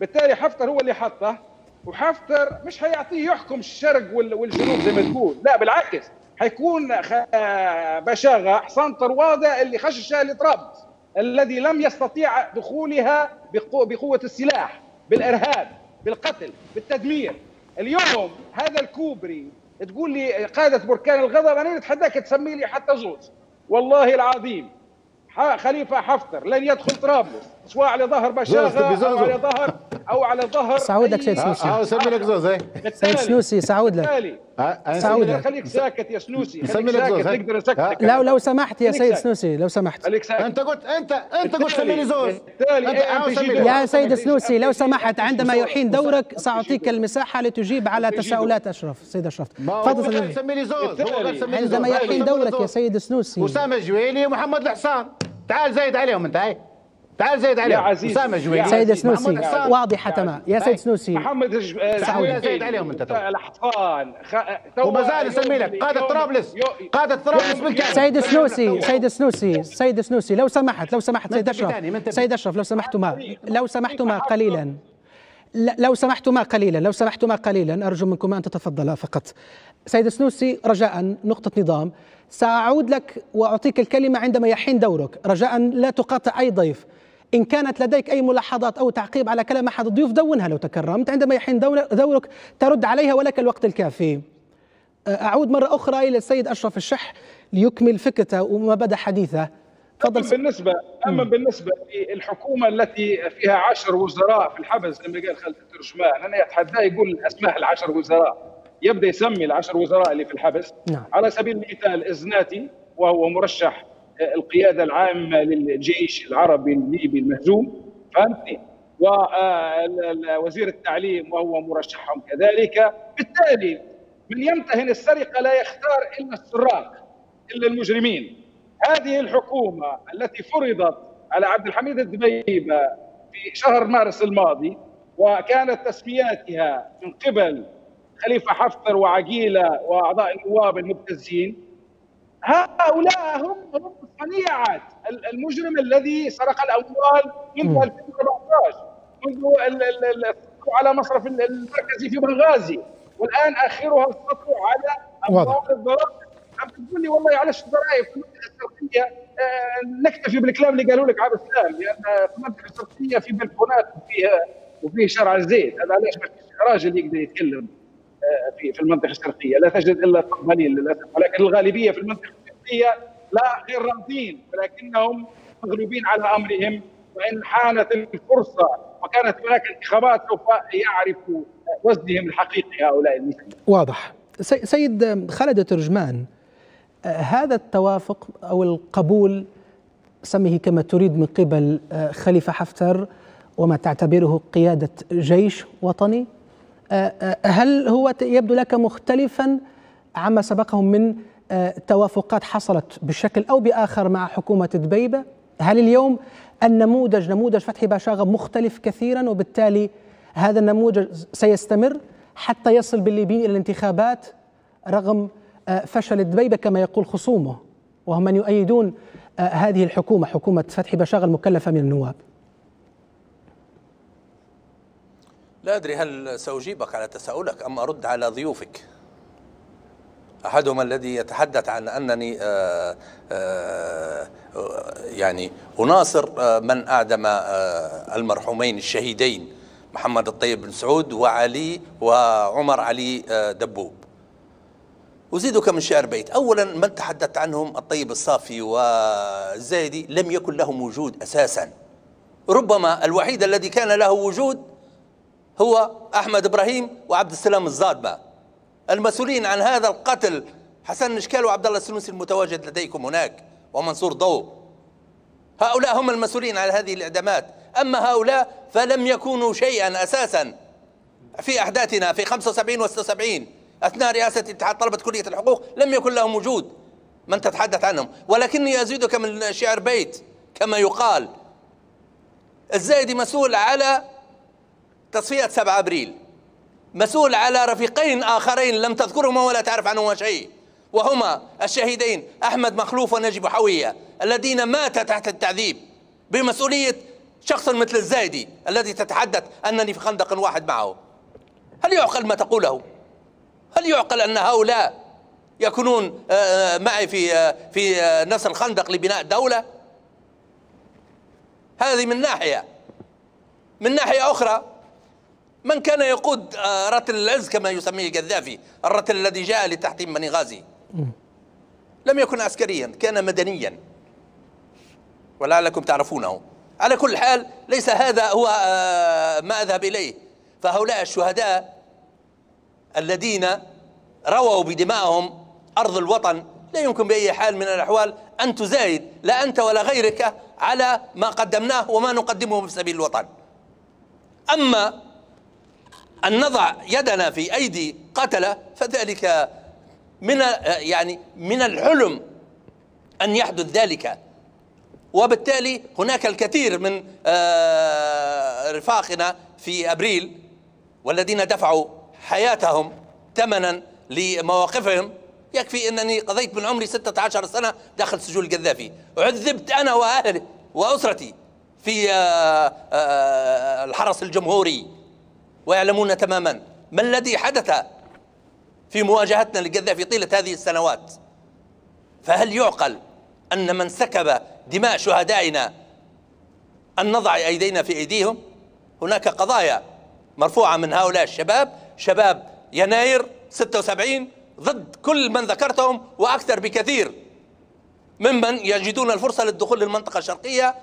بالتالي حفتر هو اللي حطه وحفتر مش هيعطيه يحكم الشرق والجنوب زي ما تقول. لا بالعكس. حيكون بشاغة حصان طروادة اللي خششها لطرابلس الذي لم يستطيع دخولها بقوة السلاح بالإرهاب بالقتل بالتدمير. اليوم هذا الكوبري تقول لي قادة بركان الغضب أنا اتحداك تسمي لي حتى زوز. والله العظيم خليفة حفتر لن يدخل طرابلس. سواء على ظهر باشاغا أو على ظهر أو على ظهر سعودك سيد سنوسي. آه سمي لك زوز إيه. سيد سنوسي سعود لك. سعود لك. خليك ساكت يا سنوسي خليك ساكت نقدر نسكتك. لو لو سمحت يا سيد سنوسي لو سمحت. أنت قلت انت أنت قلت سمي لي زوز. يا سيد سنوسي لو سمحت عندما يحين دورك سأعطيك المساحة لتجيب على تساؤلات أشرف سيد أشرف. تفضل سمي لي. زوز عندما يحين دورك يا سيد سنوسي. أسامة جويلي ومحمد الحصان. تعال زايد عليهم أنت هاي. تعال زيد عليهم يا عزيز أسامة سيد سنوسي واضحة تمام. يا سيد سنوسي. محمد سعود زيد عليهم انت الحصان وما زال يسمي لك. قادة طرابلس. قادة طرابلس بالكامل. سيد سنوسي سيد سنوسي سيد سنوسي. لو سمحت لو سمحت سيد أشرف. سيد أشرف لو سمحتما. لو سمحتما قليلا. لو سمحتما قليلا لو سمحتما قليلا أرجو منكم أن تتفضلا فقط. سيد السنوسي رجاء نقطة نظام. سأعود لك وأعطيك الكلمة عندما يحين دورك. رجاء لا تقاطع أي ضيف. إن كانت لديك أي ملاحظات أو تعقيب على كلام أحد الضيوف دونها لو تكرمت. عندما يحين دورك ترد عليها ولك الوقت الكافي. أعود مرة أخرى إلى السيد أشرف الشح ليكمل فكرته وما بدأ حديثه. تفضل بالنسبة أما بالنسبة للحكومة التي فيها عشر وزراء في الحبس زي ما قال خالد الترجمان أنا أتحداه يقول أسماء العشر وزراء. يبدأ يسمي العشر وزراء اللي في الحبس. نعم. على سبيل المثال إزناتي وهو مرشح القيادة العامة للجيش العربي الليبي المهزوم فهمتني؟ ووزير التعليم وهو مرشحهم كذلك. بالتالي من يمتهن السرقة لا يختار إلا السراق إلا المجرمين. هذه الحكومة التي فرضت على عبد الحميد الدبيبة في شهر مارس الماضي وكانت تسمياتها من قبل خليفة حفتر وعقيلة وأعضاء النواب المبتزين هؤلاء هم هم الصنيعات المجرم الذي سرق الأموال منذ 2014 منذ على مصرف المركزي في بنغازي. والآن آخرها السطو على أموال الضرائب. عم تقول لي والله علاش الضرائب. في المنطقة الشرقيه آه نكتفي بالكلام اللي قالوا لك عبد السلام لأن في المنطقة الشرقيه في بلكونات وفيها وفيه شرع الزيت هذا علاش ما فيش راجل يقدر يتكلم؟ في في المنطقة الشرقية لا تجد إلا الطبالين للأسف ولكن الغالبية في المنطقة الشرقية لا غير راضين ولكنهم مغلوبين على أمرهم وإن حانت الفرصة وكانت هناك انتخابات سوف يعرفوا وزنهم الحقيقي هؤلاء المسلمين. واضح. سيد خالد ترجمان هذا التوافق أو القبول سميه كما تريد من قبل آه، خليفة حفتر وما تعتبره قيادة جيش وطني آه، آه، هل هو يبدو لك مختلفا عما سبقه من توافقات حصلت بشكل أو بآخر مع حكومة دبيبة؟ هل اليوم النموذج نموذج فتحي باشاغا مختلف كثيرا وبالتالي هذا النموذج سيستمر حتى يصل بالليبيين إلى الانتخابات رغم آه، فشل الدبيبة كما يقول خصومه وهم من يؤيدون آه، هذه الحكومة حكومة فتحي بشاغ المكلفة من النواب لا أدري هل سأجيبك على تساؤلك أم أرد على ضيوفك. أحدهما الذي يتحدث عن أنني آآ آآ يعني أناصر من أعدم المرحومين الشهيدين محمد الطيب بن سعود وعلي وعمر علي دبوب. أزيدك من شعر بيت. أولا من تحدثت عنهم الطيب الصافي والزايدي لم يكن لهم وجود أساسا. ربما الوحيد الذي كان له وجود هو أحمد إبراهيم وعبد السلام الزادبة المسؤولين عن هذا القتل حسن نشكال وعبد الله السنوسي المتواجد لديكم هناك ومنصور ضوء هؤلاء هم المسؤولين على هذه الإعدامات. أما هؤلاء فلم يكونوا شيئا أساسا. في أحداثنا في 75 و 76 أثناء رئاسة اتحاد طلبة كلية الحقوق لم يكن لهم وجود. من تتحدث عنهم؟ ولكني أزيدك من شعر بيت كما يقال. الزايدي مسؤول على تصفية 7 أبريل. مسؤول على رفيقين آخرين لم تذكرهما ولا تعرف عنهما شيء. وهما الشهيدين أحمد مخلوف ونجيب حوية الذين مات تحت التعذيب بمسؤولية شخص مثل الزايدي الذي تتحدث أنني في خندق واحد معه. هل يعقل ما تقوله؟ هل يعقل أن هؤلاء يكونون آه، آه، معي في آه، في نفس الخندق لبناء دولة؟ هذه من ناحية. من ناحية أخرى من كان يقود رتل العز كما يسميه القذافي الرتل الذي جاء لتحطيم بني غازي. لم يكن عسكريا كان مدنيا. ولعلكم تعرفونه. على كل حال ليس هذا هو ما أذهب إليه. فهؤلاء الشهداء الذين رووا بدمائهم أرض الوطن لا يمكن بأي حال من الأحوال أن تزايد لا أنت ولا غيرك على ما قدمناه وما نقدمه في سبيل الوطن. أما أن نضع يدنا في أيدي قتلة فذلك من يعني من الحلم أن يحدث ذلك. وبالتالي هناك الكثير من آه، رفاقنا في أبريل والذين دفعوا حياتهم ثمنا لمواقفهم. يكفي أنني قضيت من عمري 16 سنة داخل سجون القذافي. عذبت أنا وأهلي وأسرتي في آه، آه، الحرس الجمهوري. ويعلمون تماما ما الذي حدث في مواجهتنا للقذافي طيلة هذه السنوات. فهل يعقل أن من سكب دماء شهدائنا أن نضع أيدينا في أيديهم؟ هناك قضايا مرفوعة من هؤلاء الشباب. شباب يناير 76 ضد كل من ذكرتهم وأكثر بكثير ممن يجدون الفرصة للدخول للمنطقة الشرقية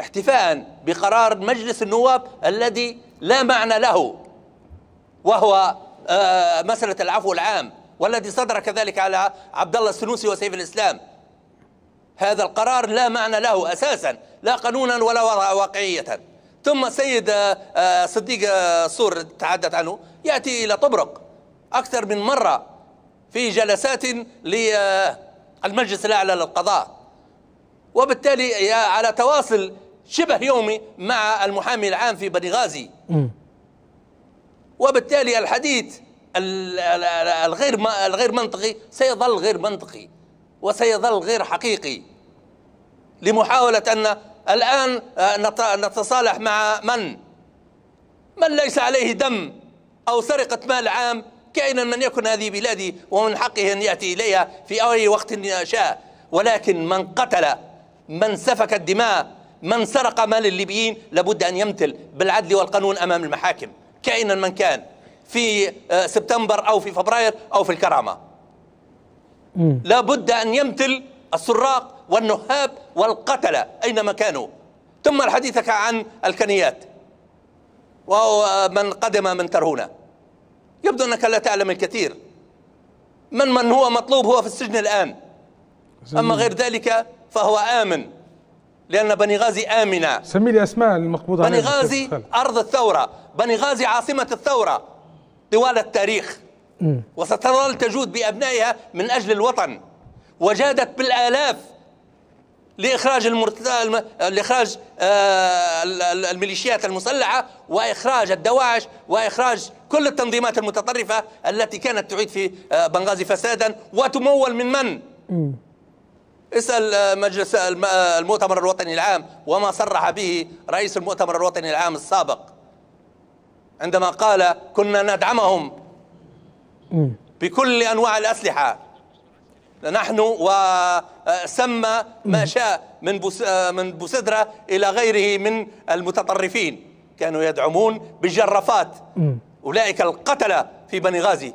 احتفاء بقرار مجلس النواب الذي لا معنى له وهو آه، مسألة العفو العام والذي صدر كذلك على عبد الله السنوسي وسيف الإسلام. هذا القرار لا معنى له أساسا لا قانونا ولا واقعية. ثم السيد آه، آه، صديق الصور تحدث عنه يأتي إلى طبرق أكثر من مرة في جلسات للمجلس الأعلى للقضاء. وبالتالي على تواصل شبه يومي مع المحامي العام في بني غازي. وبالتالي الحديث الغير الغير منطقي سيظل غير منطقي وسيظل غير حقيقي لمحاولة أن الآن نتصالح مع من؟ من ليس عليه دم أو سرقة مال عام كائنا من يكن هذه بلادي ومن حقه أن يأتي إليها في أي وقت شاء ولكن من قتل من سفك الدماء من سرق مال الليبيين لابد أن يمتل بالعدل والقانون أمام المحاكم كائنا من كان في آه، سبتمبر أو في فبراير أو في الكرامة. لابد أن يمتل السراق والنهاب والقتلة أينما كانوا. ثم الحديث عن الكنيات وهو من قدم من ترهونة يبدو أنك لا تعلم الكثير. من من هو مطلوب هو في السجن الآن. أما غير ذلك فهو آمن. لأن بني غازي آمنة. سمي لي أسماء المقبوضة بني غازي أرض الثورة. بني غازي عاصمة الثورة. طوال التاريخ. وستظل تجود بأبنائها من أجل الوطن. وجادت بالآلاف لإخراج المرتد... لإخراج آه، الميليشيات المسلحة وإخراج الدواعش وإخراج كل التنظيمات المتطرفة التي كانت تعيد في آه، بنغازي فسادا. وتمول من من؟ اسأل آه، مجلس المؤتمر الوطني العام وما صرح به رئيس المؤتمر الوطني العام السابق. عندما قال كنا ندعمهم بكل أنواع الأسلحة. نحن وسمى ما شاء من من بوسدرة إلى غيره من المتطرفين. كانوا يدعمون بالجرافات أولئك القتلة في بني غازي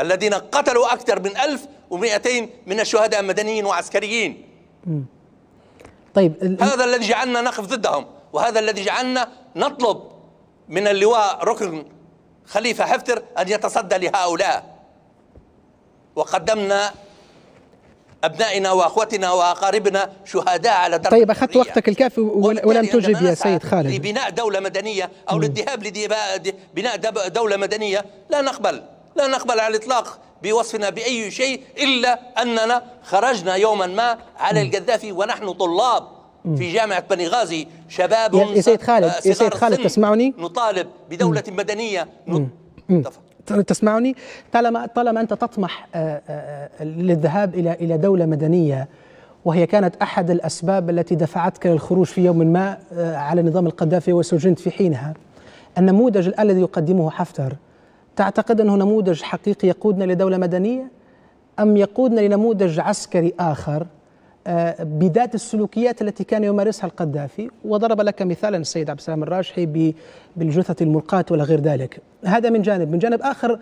الذين قتلوا أكثر من 1200 من الشهداء مدنيين وعسكريين. طيب هذا الذي جعلنا نقف ضدهم وهذا الذي جعلنا نطلب من اللواء ركن خليفة حفتر أن يتصدى لهؤلاء. وقدمنا أبنائنا وأخوتنا وأقاربنا شهداء على درب طيب أخذت وقتك الكافي ولم تجب يا سيد خالد. لبناء دولة مدنية أو للذهاب لبناء دولة مدنية لا نقبل. لا نقبل على الإطلاق. بوصفنا بأي شيء إلا أننا خرجنا يوما ما على القذافي ونحن طلاب في جامعة بني غازي. شباب يا سيد خالد يا سيد خالد تسمعني؟ نطالب بدولة مدنية. تسمعني؟ طالما طالما أنت تطمح آه، آه، آه، للذهاب إلى إلى دولة مدنية وهي كانت أحد الأسباب التي دفعتك للخروج في يوم ما على نظام القذافي وسجنت في حينها النموذج الذي يقدمه حفتر تعتقد أنه نموذج حقيقي يقودنا لدولة مدنية؟ أم يقودنا لنموذج عسكري آخر بذات السلوكيات التي كان يمارسها القذافي؟ وضرب لك مثالا السيد عبد السلام الراجحي بالجثث الملقاة ولا غير ذلك. هذا من جانب. من جانب آخر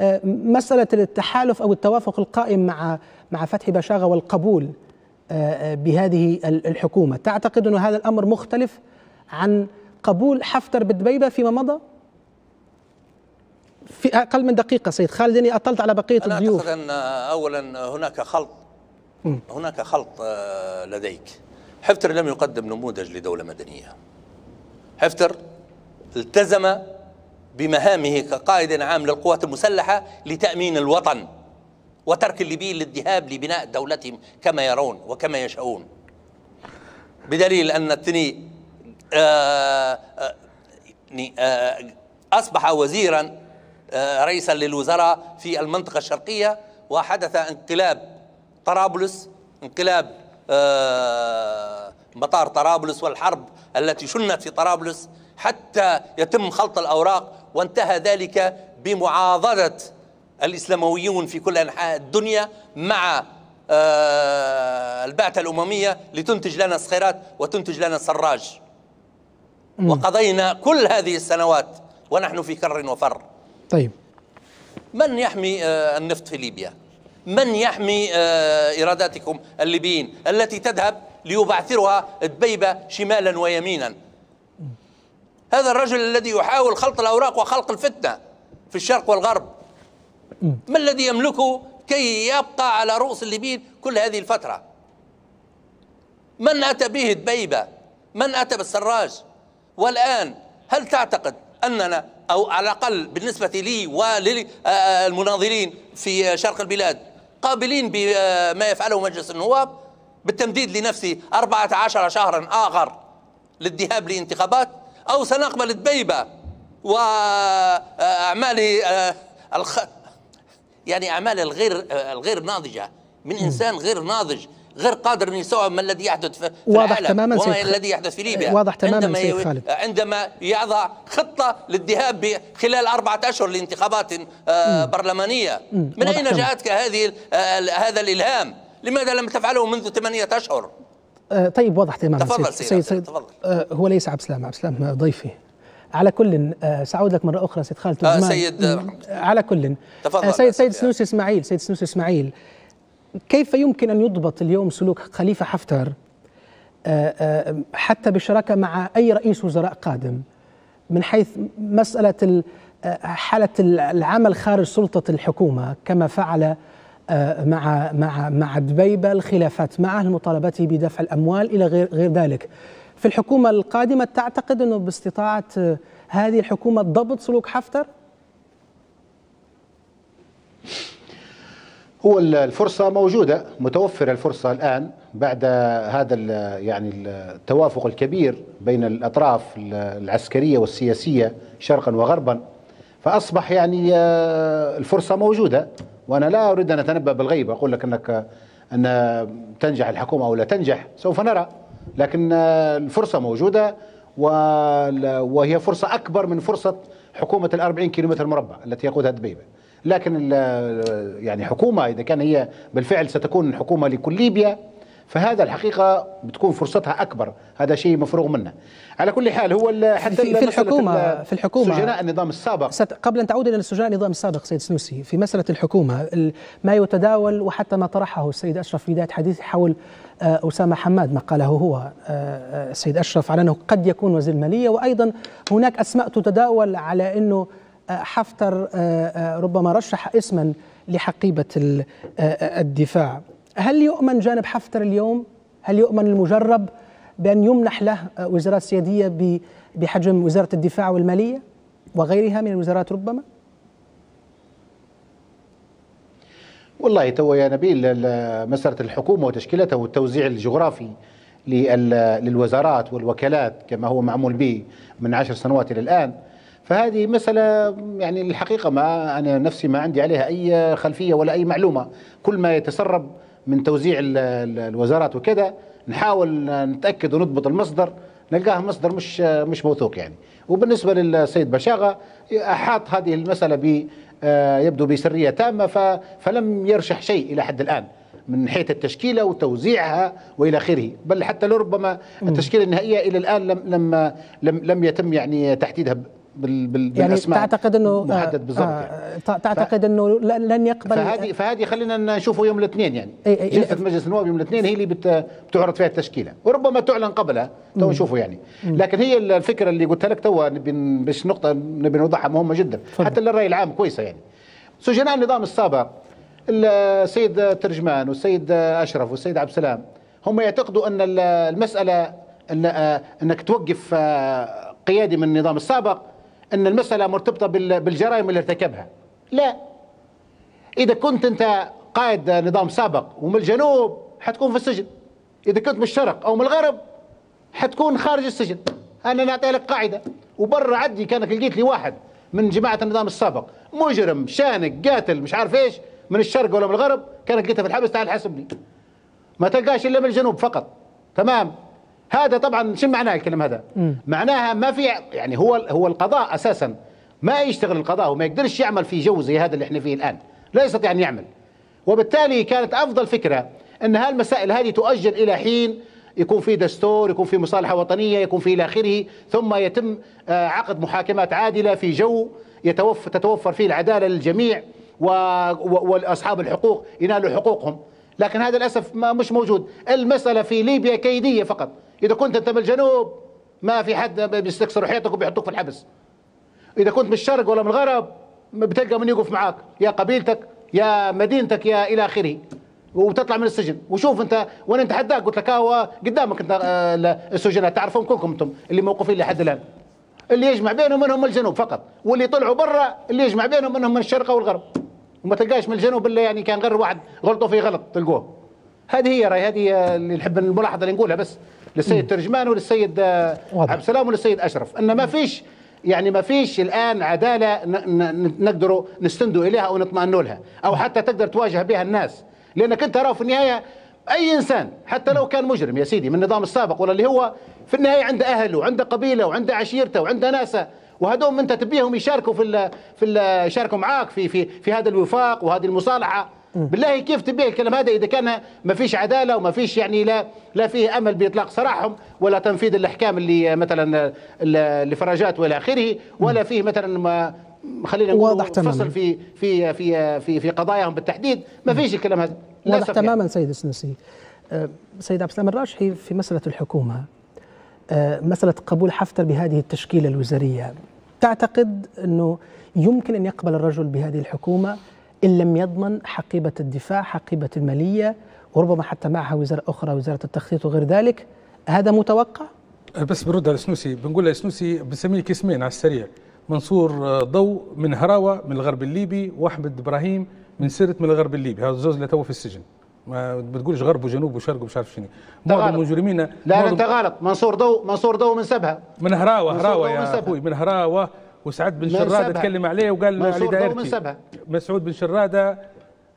آه، مسألة التحالف أو التوافق القائم مع مع فتحي بشاغة والقبول آه، آه، بهذه الحكومة. تعتقد أن هذا الأمر مختلف عن قبول حفتر بالدبيبة فيما مضى؟ في أقل من دقيقة سيد. خالد إني أطلت على بقية أنا الضيوف. أعتقد أن أولا هناك خلط هناك خلط آه، لديك. حفتر لم يقدم نموذج لدولة مدنية. حفتر التزم بمهامه كقائد عام للقوات المسلحة لتأمين الوطن وترك الليبيين للذهاب لبناء دولتهم كما يرون وكما يشاءون. بدليل أن الثني آه، آه، أصبح وزيرا رئيسا للوزراء في المنطقة الشرقية وحدث انقلاب طرابلس انقلاب آه، مطار طرابلس والحرب التي شنت في طرابلس حتى يتم خلط الأوراق وانتهى ذلك بمعاضدة الإسلامويون في كل أنحاء الدنيا مع آه، البعثة الأممية لتنتج لنا صخيرات وتنتج لنا سراج وقضينا كل هذه السنوات ونحن في كر وفر. طيب. من يحمي آه، النفط في ليبيا؟ من يحمي آه، إيراداتكم الليبيين التي تذهب ليبعثرها دبيبة شمالا ويمينا؟ هذا الرجل الذي يحاول خلط الأوراق وخلق الفتنة في الشرق والغرب. ما الذي يملكه كي يبقى على رؤوس الليبيين كل هذه الفترة؟ من أتى به دبيبة من أتى بالسراج؟ والآن هل تعتقد أننا أو على الأقل بالنسبة لي وللمناظرين في شرق البلاد قابلين بما يفعله مجلس النواب بالتمديد لنفسي 14 شهرا آخر للذهاب لانتخابات أو سنقبل دبيبة وأعماله آه،. يعني أعمال الغير آه، الغير ناضجة من إنسان غير ناضج غير قادر ان يستوعب ما الذي يحدث في واضح العالم تماما وما الذي يحدث في ليبيا. واضح تماما عندما سيد خالد. عندما يضع خطة للذهاب خلال أربعة أشهر لانتخابات آه برلمانية. من أين جاءتك هذه هذا الإلهام؟ لماذا لم تفعله منذ ثمانية أشهر؟ آه طيب واضح تماما تفضل سيد, سيد, سيد تفضل. آه هو ليس عبد السلام عبد السلام ضيفي. على كل آه سأعود لك مرة أخرى سيد خالد آه سيد على كل. تفضل. آه سيد سيد سنوسي إسماعيل سيد سنوسي إسماعيل. كيف يمكن أن يضبط اليوم سلوك خليفة حفتر آه، آه، حتى بالشراكة مع أي رئيس وزراء قادم من حيث مسألة آه، حالة العمل خارج سلطة الحكومة كما فعل مع مع مع دبيبة الخلافات معه المطالبة بدفع الأموال إلى غير غير ذلك في الحكومة القادمة تعتقد أنه باستطاعة هذه الحكومة ضبط سلوك حفتر؟ هو الفرصة موجودة متوفرة الفرصة الآن بعد هذا يعني التوافق الكبير بين الأطراف العسكرية والسياسية شرقا وغربا. فأصبح يعني آه، الفرصة موجودة وأنا لا أريد أن أتنبأ بالغيب أقول لك أنك أن تنجح الحكومة أو لا تنجح سوف نرى. لكن آه، الفرصة موجودة وهي فرصة أكبر من فرصة حكومة الأربعين كيلومتر مربع التي يقودها دبيبة. لكن يعني حكومة إذا كان هي بالفعل ستكون حكومة لكل ليبيا فهذا الحقيقة بتكون فرصتها أكبر. هذا شيء مفروغ منه. على كل حال هو حتى في, في الحكومة في الحكومة. سجناء النظام السابق. قبل أن تعود إلى سجناء النظام السابق سيد سنوسي في مسألة الحكومة ما يتداول وحتى ما طرحه السيد أشرف في بداية حديث حول آه، أسامة حماد ما قاله هو آه، آه، السيد أشرف على أنه قد يكون وزير المالية وأيضا هناك أسماء تتداول على أنه حفتر آه، آه، ربما رشح اسما لحقيبة آه، الدفاع. هل يؤمن جانب حفتر اليوم؟ هل يؤمن المجرب بأن يمنح له وزارات سيادية بحجم وزارة الدفاع والمالية وغيرها من الوزارات ربما؟ والله تو يا نبيل مسألة الحكومة وتشكيلتها والتوزيع الجغرافي للوزارات والوكالات كما هو معمول به من عشر سنوات إلى الآن فهذه مسألة يعني الحقيقة ما أنا نفسي ما عندي عليها أي خلفية ولا أي معلومة. كل ما يتسرب من توزيع الوزارات وكذا نحاول نتأكد ونضبط المصدر نلقاه مصدر مش مش موثوق يعني. وبالنسبة للسيد بشاغة أحاط هذه المسألة ب آه، يبدو بسرية تامة فلم يرشح شيء إلى حد الآن من حيث التشكيلة وتوزيعها وإلى آخره. بل حتى لربما التشكيلة النهائية إلى الآن لم لم لم, لم يتم يعني تحديدها. بال بال يعني تعتقد إنه محدد بالضبط آه يعني. تعتقد إنه لن يقبل فهذه فهذه خلينا نشوفه يوم الاثنين يعني. إيه، إيه، جلسه مجلس النواب يوم الاثنين هي اللي بتعرض فيها التشكيلة. وربما تعلن قبلها تو نشوفه يعني. لكن هي الفكرة اللي قلتها لك تو باش نقطة نبي نوضحها مهمة جدا. فضل. حتى للرأي العام كويسة يعني. سجناء النظام السابق السيد ترجمان والسيد أشرف والسيد عبد السلام هم يعتقدوا أن المسألة آه، إنك توقف آه، قيادي من النظام السابق إن المسألة مرتبطة بالجرائم اللي ارتكبها. لا. إذا كنت أنت قائد نظام سابق ومن الجنوب حتكون في السجن. إذا كنت من الشرق أو من الغرب حتكون خارج السجن. أنا نعطي لك قاعدة. وبرا عدي كانك لقيت لي واحد من جماعة النظام السابق. مجرم شانق قاتل مش عارف إيش. من الشرق ولا من الغرب كانك لقيته في الحبس تعال حاسبني. ما تلقاش إلا من الجنوب فقط. تمام. هذا طبعا شو معناه الكلام هذا؟ مم. معناها ما في يعني هو هو القضاء أساسا. ما يشتغل القضاء وما يقدرش يعمل في جو زي هذا اللي إحنا فيه الآن. لا يستطيع أن يعمل. وبالتالي كانت أفضل فكرة إن هالمسائل هذه تؤجل إلى حين يكون في دستور يكون في مصالحة وطنية يكون في إلى آخره ثم يتم آه، عقد محاكمات عادلة في جو يتوفر تتوفر فيه العدالة للجميع واصحاب الحقوق ينالوا حقوقهم. لكن هذا للأسف ما مش موجود. المسألة في ليبيا كيدية فقط. إذا كنت أنت من الجنوب ما في حد بيستكسر حياتك وبيحطوك في الحبس. إذا كنت من الشرق ولا من الغرب بتلقى من يقف معاك. يا قبيلتك يا مدينتك يا إلى آخره. وتطلع من السجن. وشوف أنت وأنا نتحداك قلت لك هو قدامك أنت آه، السجناء تعرفون كلكم أنتم اللي موقوفين لحد الآن. اللي يجمع بينهم منهم الجنوب فقط. واللي طلعوا برا اللي يجمع بينهم منهم من الشرق والغرب. وما تلقاش من الجنوب إلا يعني كان غير واحد غلطوا فيه غلط تلقوه. هذه هي رأي هذه اللي نحب الملاحظة اللي نقولها بس. للسيد ترجمان وللسيد آه، عبد السلام وللسيد أشرف. ان ما فيش يعني ما فيش الآن عدالة نقدروا نستندوا إليها أو نطمئنوا لها أو حتى تقدر تواجه بها الناس. لأنك أنت ترى في النهاية أي إنسان حتى لو كان مجرم يا سيدي من النظام السابق ولا اللي هو في النهاية عنده أهله وعنده قبيلة وعنده عشيرته وعنده ناسه وهذول أنت تبيهم يشاركوا في ال في ال يشاركوا معاك في في في هذا الوفاق وهذه المصالحة. بالله كيف تبيه الكلام هذا إذا كان ما فيش عدالة وما فيش يعني لا لا فيه أمل بإطلاق سراحهم ولا تنفيذ الأحكام اللي مثلا لفراجات وإلى آخره ولا فيه مثلا ما خلينا نقول واضح تماما. فصل في في في في في قضاياهم بالتحديد. ما فيش الكلام هذا. واضح تماما سيد السنسي أه، سيد عبد السلام الراشحي في مسألة الحكومة. أه، مسألة قبول حفتر بهذه التشكيلة الوزارية. تعتقد أنه يمكن أن يقبل الرجل بهذه الحكومة إن لم يضمن حقيبة الدفاع حقيبة المالية وربما حتى معها وزارة أخرى وزارة التخطيط وغير ذلك. هذا متوقع؟ بس برد على السنوسي بنقول للسنوسي بنسميه كسمين على السريع. منصور ضو من هراوة من الغرب الليبي واحمد إبراهيم من سرت من الغرب الليبي. هذا الزوز اللي تو في السجن. ما بتقولش غرب وجنوب وشرق ومش عارف شنو. معظم المجرمين لا لا انت غلط منصور ضو منصور ضو من سبها من هراوة هراوة يا أخوي من هراوة. وسعد بن شرادة تكلم عليه وقال علي دايرتي. مسعود بن شرادة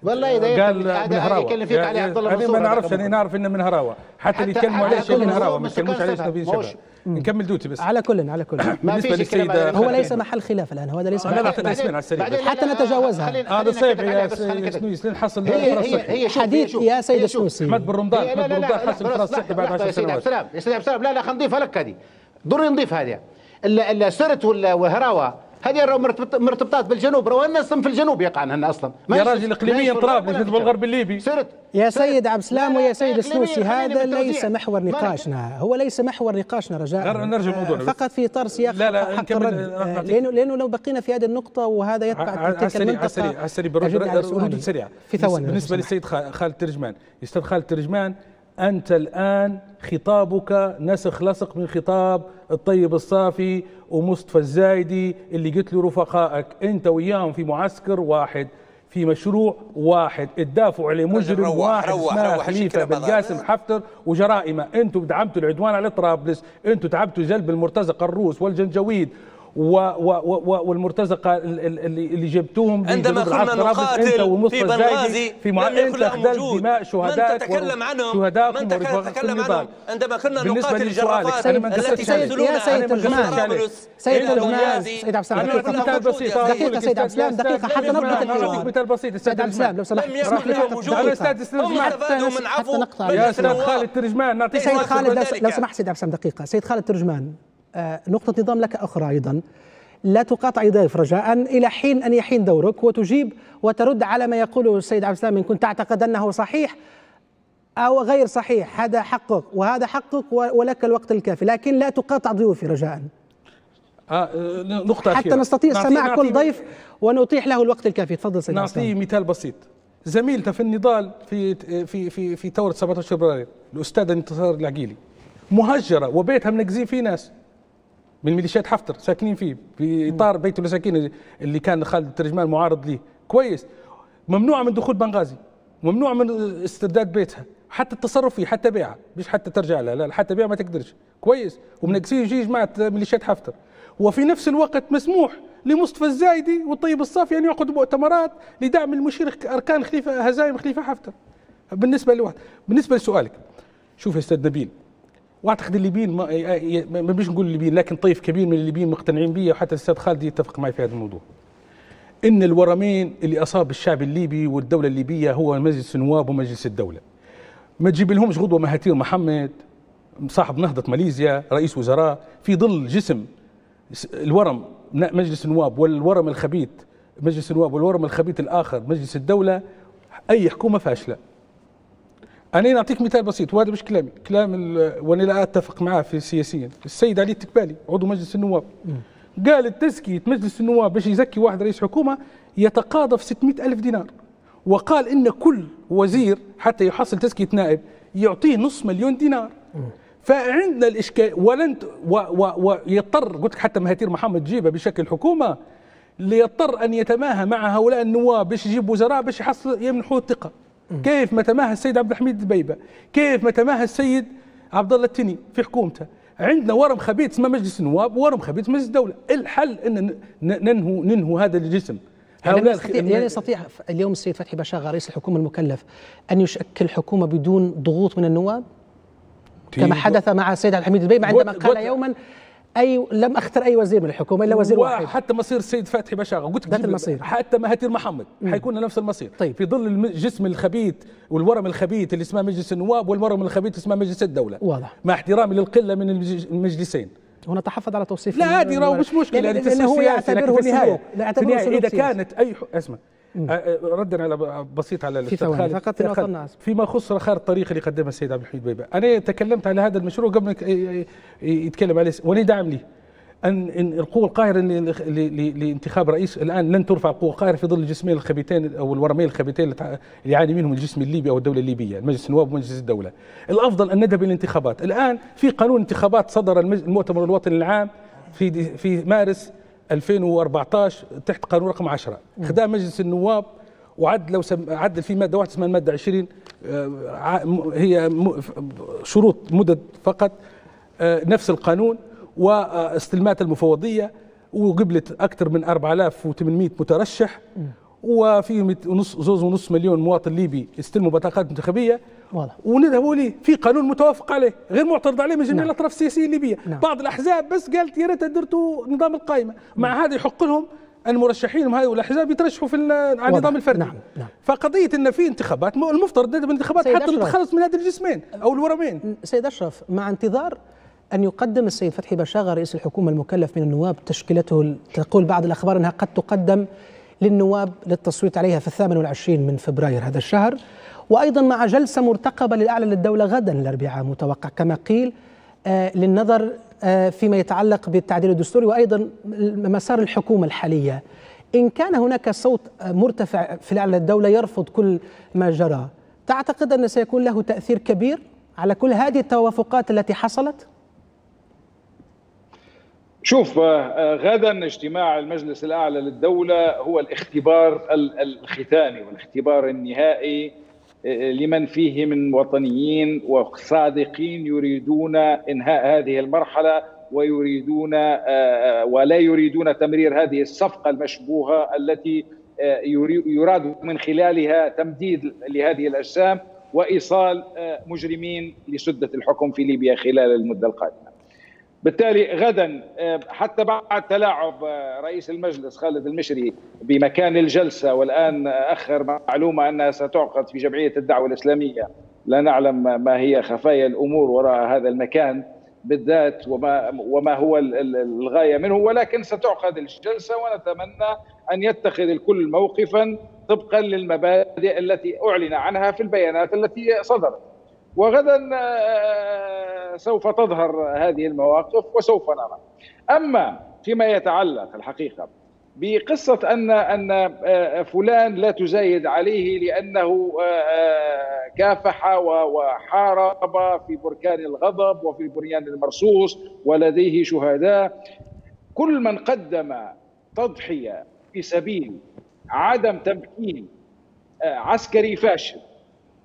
والله إذا قال من هراوة. يتكلم فيك علي عبد الله ما نعرفش أنا نعرف إنه من هراوة. حتى اللي يتكلموا عليه شيء من هراوة ما يتكلموش عليه في شباب نكمل دوتي بس. على كل على كل بالنسبة للسيدة هو ليس محل خلاف الآن هو هذا ليس محل خلاف. حتى نتجاوزها. هذا صعب يا لنحصل هي حديث يا سيد السنوسي احمد بن رمضان احمد بن رمضان حسن خلاص صحي بعد 10 سنوات يا سيدي عبد السلام يا سيدي عبد السلام لا لا خلينا نضيفها لك هذه. ضروري نضيف هذه السرت والهراوه هذه مرتبطات بالجنوب. رو الناس في الجنوب يقعن هن أصلا. يا راجل اقليميا طرابلس مثل الغرب الليبي. سرت. يا سيد عبد السلام ويا سيد السنوسي هذا ليس محور نقاشنا هو ليس محور نقاشنا رجاء. نرجع الموضوع فقط في اطار سياق لا لا حق الرد. لأنه لأنه لو بقينا في هذه النقطة وهذا يتبع تلك المنطقة على السريع ردود سريعه في ثواني بالنسبة للسيد خالد ترجمان. أستاذ خالد ترجمان أنت الآن خطابك نسخ لصق من خطاب الطيب الصافي ومصطفى الزايدي اللي قلت له رفقائك. أنت وياهم في معسكر واحد في مشروع واحد. الدافع عليه مجرم روح واحد روح اسمه روح خليفة بن قاسم حفتر وجرائمه. أنتم دعمتوا العدوان على طرابلس أنتم تعبتوا جلب المرتزقة الروس والجنجويد. والمرتزقة اللي اللي جبتوهم عندما كنا نقاتل في بنغازي في معامله اخذ دماء شهداء من تتكلم عنهم؟ من تتكلم عنهم؟ عندما كنا نقاتل الجرافات التي سيدنا سيد الجمال سيد الجمال سيد عبد السلام مثال بسيط دقيقة سيد عبد السلام دقيقة حتى نضبط الحوار مثال بسيط سيد عبد السلام لو سمحت. اسمح لي فقط دقيقه حتى نقطع. يا أستاذ خالد ترجمان نعطيك سيد خالد لو سمحت سيد عبد السلام دقيقه سيد خالد ترجمان. نقطة نظام لك أخرى أيضا. لا تقاطع ضيف رجاء إلى حين أن يحين دورك وتجيب وترد على ما يقوله السيد عبد السلام إن كنت تعتقد أنه صحيح أو غير صحيح. هذا حقك وهذا حقك ولك الوقت الكافي لكن لا تقاطع ضيوفي رجاء. آه نقطة حتى نستطيع سماع كل ضيف ونتيح له الوقت الكافي. تفضل سيدي نعطيه مثال بسيط. زميلته في النضال في في في في ثورة 17 فبراير الأستاذة انتصار العقيلي مهجرة وبيتها منقزين فيه ناس. من ميليشيات حفتر ساكنين فيه في إطار بيت المساكين اللي كان خالد الترجمان معارض ليه. كويس. ممنوعه من دخول بنغازي ممنوع من استرداد بيتها حتى التصرف فيه حتى بيعها. مش حتى ترجع لها لا حتى بيعها ما تقدرش. كويس. ومنقسين يجي جماعة ميليشيات حفتر. وفي نفس الوقت مسموح لمصطفى الزايدي والطيب الصافي أن يعقدوا مؤتمرات لدعم المشير أركان خليفة هزايم خليفة حفتر. بالنسبة لواحد بالنسبة لسؤالك. شوف يا أستاذ نبيل واعتقد الليبيين ما, ما بيش نقول الليبيين لكن طيف كبير من الليبيين مقتنعين بي وحتى الأستاذ خالد يتفق معي في هذا الموضوع. إن الورمين اللي أصاب الشعب الليبي والدولة الليبية هو مجلس النواب ومجلس الدولة. ما تجيب لهمش غدوة مهاتير محمد صاحب نهضة ماليزيا رئيس وزراء في ظل جسم الورم مجلس النواب والورم الخبيث مجلس النواب والورم الخبيث الآخر مجلس الدولة أي حكومة فاشلة. أنا نعطيك مثال بسيط وهذا مش كلامي كلام وأنا لا أتفق معاه في سياسيا. السيد علي التكبالي عضو مجلس النواب قال تزكية مجلس النواب باش يزكي واحد رئيس حكومة يتقاضى في 600 ألف دينار. وقال إن كل وزير حتى يحصل تزكية نائب يعطيه نص مليون دينار. فعندنا الإشكال ولن ويضطر قلت حتى مهاتير محمد جيبة بشكل حكومة ليضطر أن يتماهى مع هؤلاء النواب باش يجيب وزراء باش يحصل يمنحوه الثقة. كيف ما تماهى السيد عبد الحميد الدبيبة كيف ما تماهى السيد عبد الله التني في حكومته؟ عندنا ورم خبيث اسمه مجلس النواب وورم خبيث مجلس الدولة. الحل إن ننهو ننهو هذا الجسم. يعني يستطيع يعني يستطيع. اليوم السيد فتحي بشاغه رئيس الحكومة المكلف أن يشكل حكومه بدون ضغوط من النواب؟ كما حدث مع السيد عبد الحميد البيبي عندما قال يوما أي لم أختر أي وزير من الحكومة إلا وزير واحد. حتى مصير السيد فتحي بشاغه قلت ذات المصير. حتى مهاتير محمد حيكون نفس المصير. طيب. في ظل الجسم الخبيث والورم الخبيث اللي اسمه مجلس النواب والورم الخبيث اسمه مجلس الدولة. واضح. مع احترامي للقلة من المجلسين. هنا تحفظ على توصيف لا عادي راهو مش مشكلة يعني لأنه هو يعتبره في النهاية إذا كانت أي أسمع ردا على بسيط على في ثواني فقط في فيما يخص خير الطريق اللي قدمها السيد عبد الحميد بيبه أنا تكلمت على هذا المشروع قبل يتكلم عليه. وأنا داعم ليه؟ أن إن القوة القاهرة لانتخاب رئيس الآن لن ترفع القوة القاهرة في ظل الجسمين الخبيثين أو الورمين الخبيثين اللي يعاني منهم الجسم الليبي أو الدولة الليبية، مجلس النواب ومجلس الدولة. الأفضل أن نذهب إلى الانتخابات، الآن في قانون انتخابات صدر المؤتمر الوطني العام في في مارس 2014 تحت قانون رقم 10 خدام مجلس النواب وعد لو سم عدل في مادة واحدة اسمها المادة 20 آه، هي شروط مدد فقط آه، نفس القانون. واستلمات المفوضية وقبلت أكثر من 4800 مترشح وفي نص زوز ونص مليون مواطن ليبي يستلموا بطاقات انتخابيه ونذهبوا لي في قانون متوافق عليه غير معترض عليه من جميع نعم. الأطراف السياسيه الليبيه نعم. بعض الأحزاب بس قالت يا ريت درتوا نظام القائمة مع نعم. هذا يحق لهم المرشحين هذه والاحزاب يترشحوا في على النظام الفردي نعم. نعم. فقضية إن في انتخابات المفترض انتخابات حتى نتخلص من هذه الجسمين أو الورمين سيد أشرف مع انتظار أن يقدم السيد فتحي بشاغة رئيس الحكومة المكلف من النواب تشكيلته تقول بعض الأخبار أنها قد تقدم للنواب للتصويت عليها في الثامن والعشرين من فبراير هذا الشهر. وأيضا مع جلسة مرتقبة للأعلى للدولة غدا الأربعاء متوقع كما قيل آه للنظر آه فيما يتعلق بالتعديل الدستوري وأيضا مسار الحكومة الحالية. إن كان هناك صوت مرتفع في الأعلى للدولة يرفض كل ما جرى. تعتقد أن سيكون له تأثير كبير على كل هذه التوافقات التي حصلت؟ شوف آه، آه، غدا اجتماع المجلس الأعلى للدولة هو الاختبار الختامي والاختبار النهائي آه، لمن فيه من وطنيين وصادقين يريدون إنهاء هذه المرحلة ويريدون ولا يريدون تمرير هذه الصفقة المشبوهة التي يراد من خلالها تمديد لهذه الأجسام وإيصال مجرمين لسدة الحكم في ليبيا خلال المدة القادمة. بالتالي غدا آه، حتى بعد تلاعب آه، رئيس المجلس خالد المشري بمكان الجلسة والآن أخر معلومة أنها ستعقد في جمعية الدعوة الإسلامية. لا نعلم ما هي خفايا الأمور وراء هذا المكان بالذات وما وما هو الغاية منه ولكن ستعقد الجلسة ونتمنى أن يتخذ الكل موقفا طبقا للمبادئ التي أعلن عنها في البيانات التي صدرت. وغدا آه، سوف تظهر هذه المواقف وسوف نرى. أما فيما يتعلق الحقيقة بقصة أن أن آه، فلان لا تزايد عليه لأنه آه، كافح وحارب في بركان الغضب وفي البنيان المرصوص ولديه شهداء. كل من قدم تضحية في سبيل عدم تمكين عسكري فاشل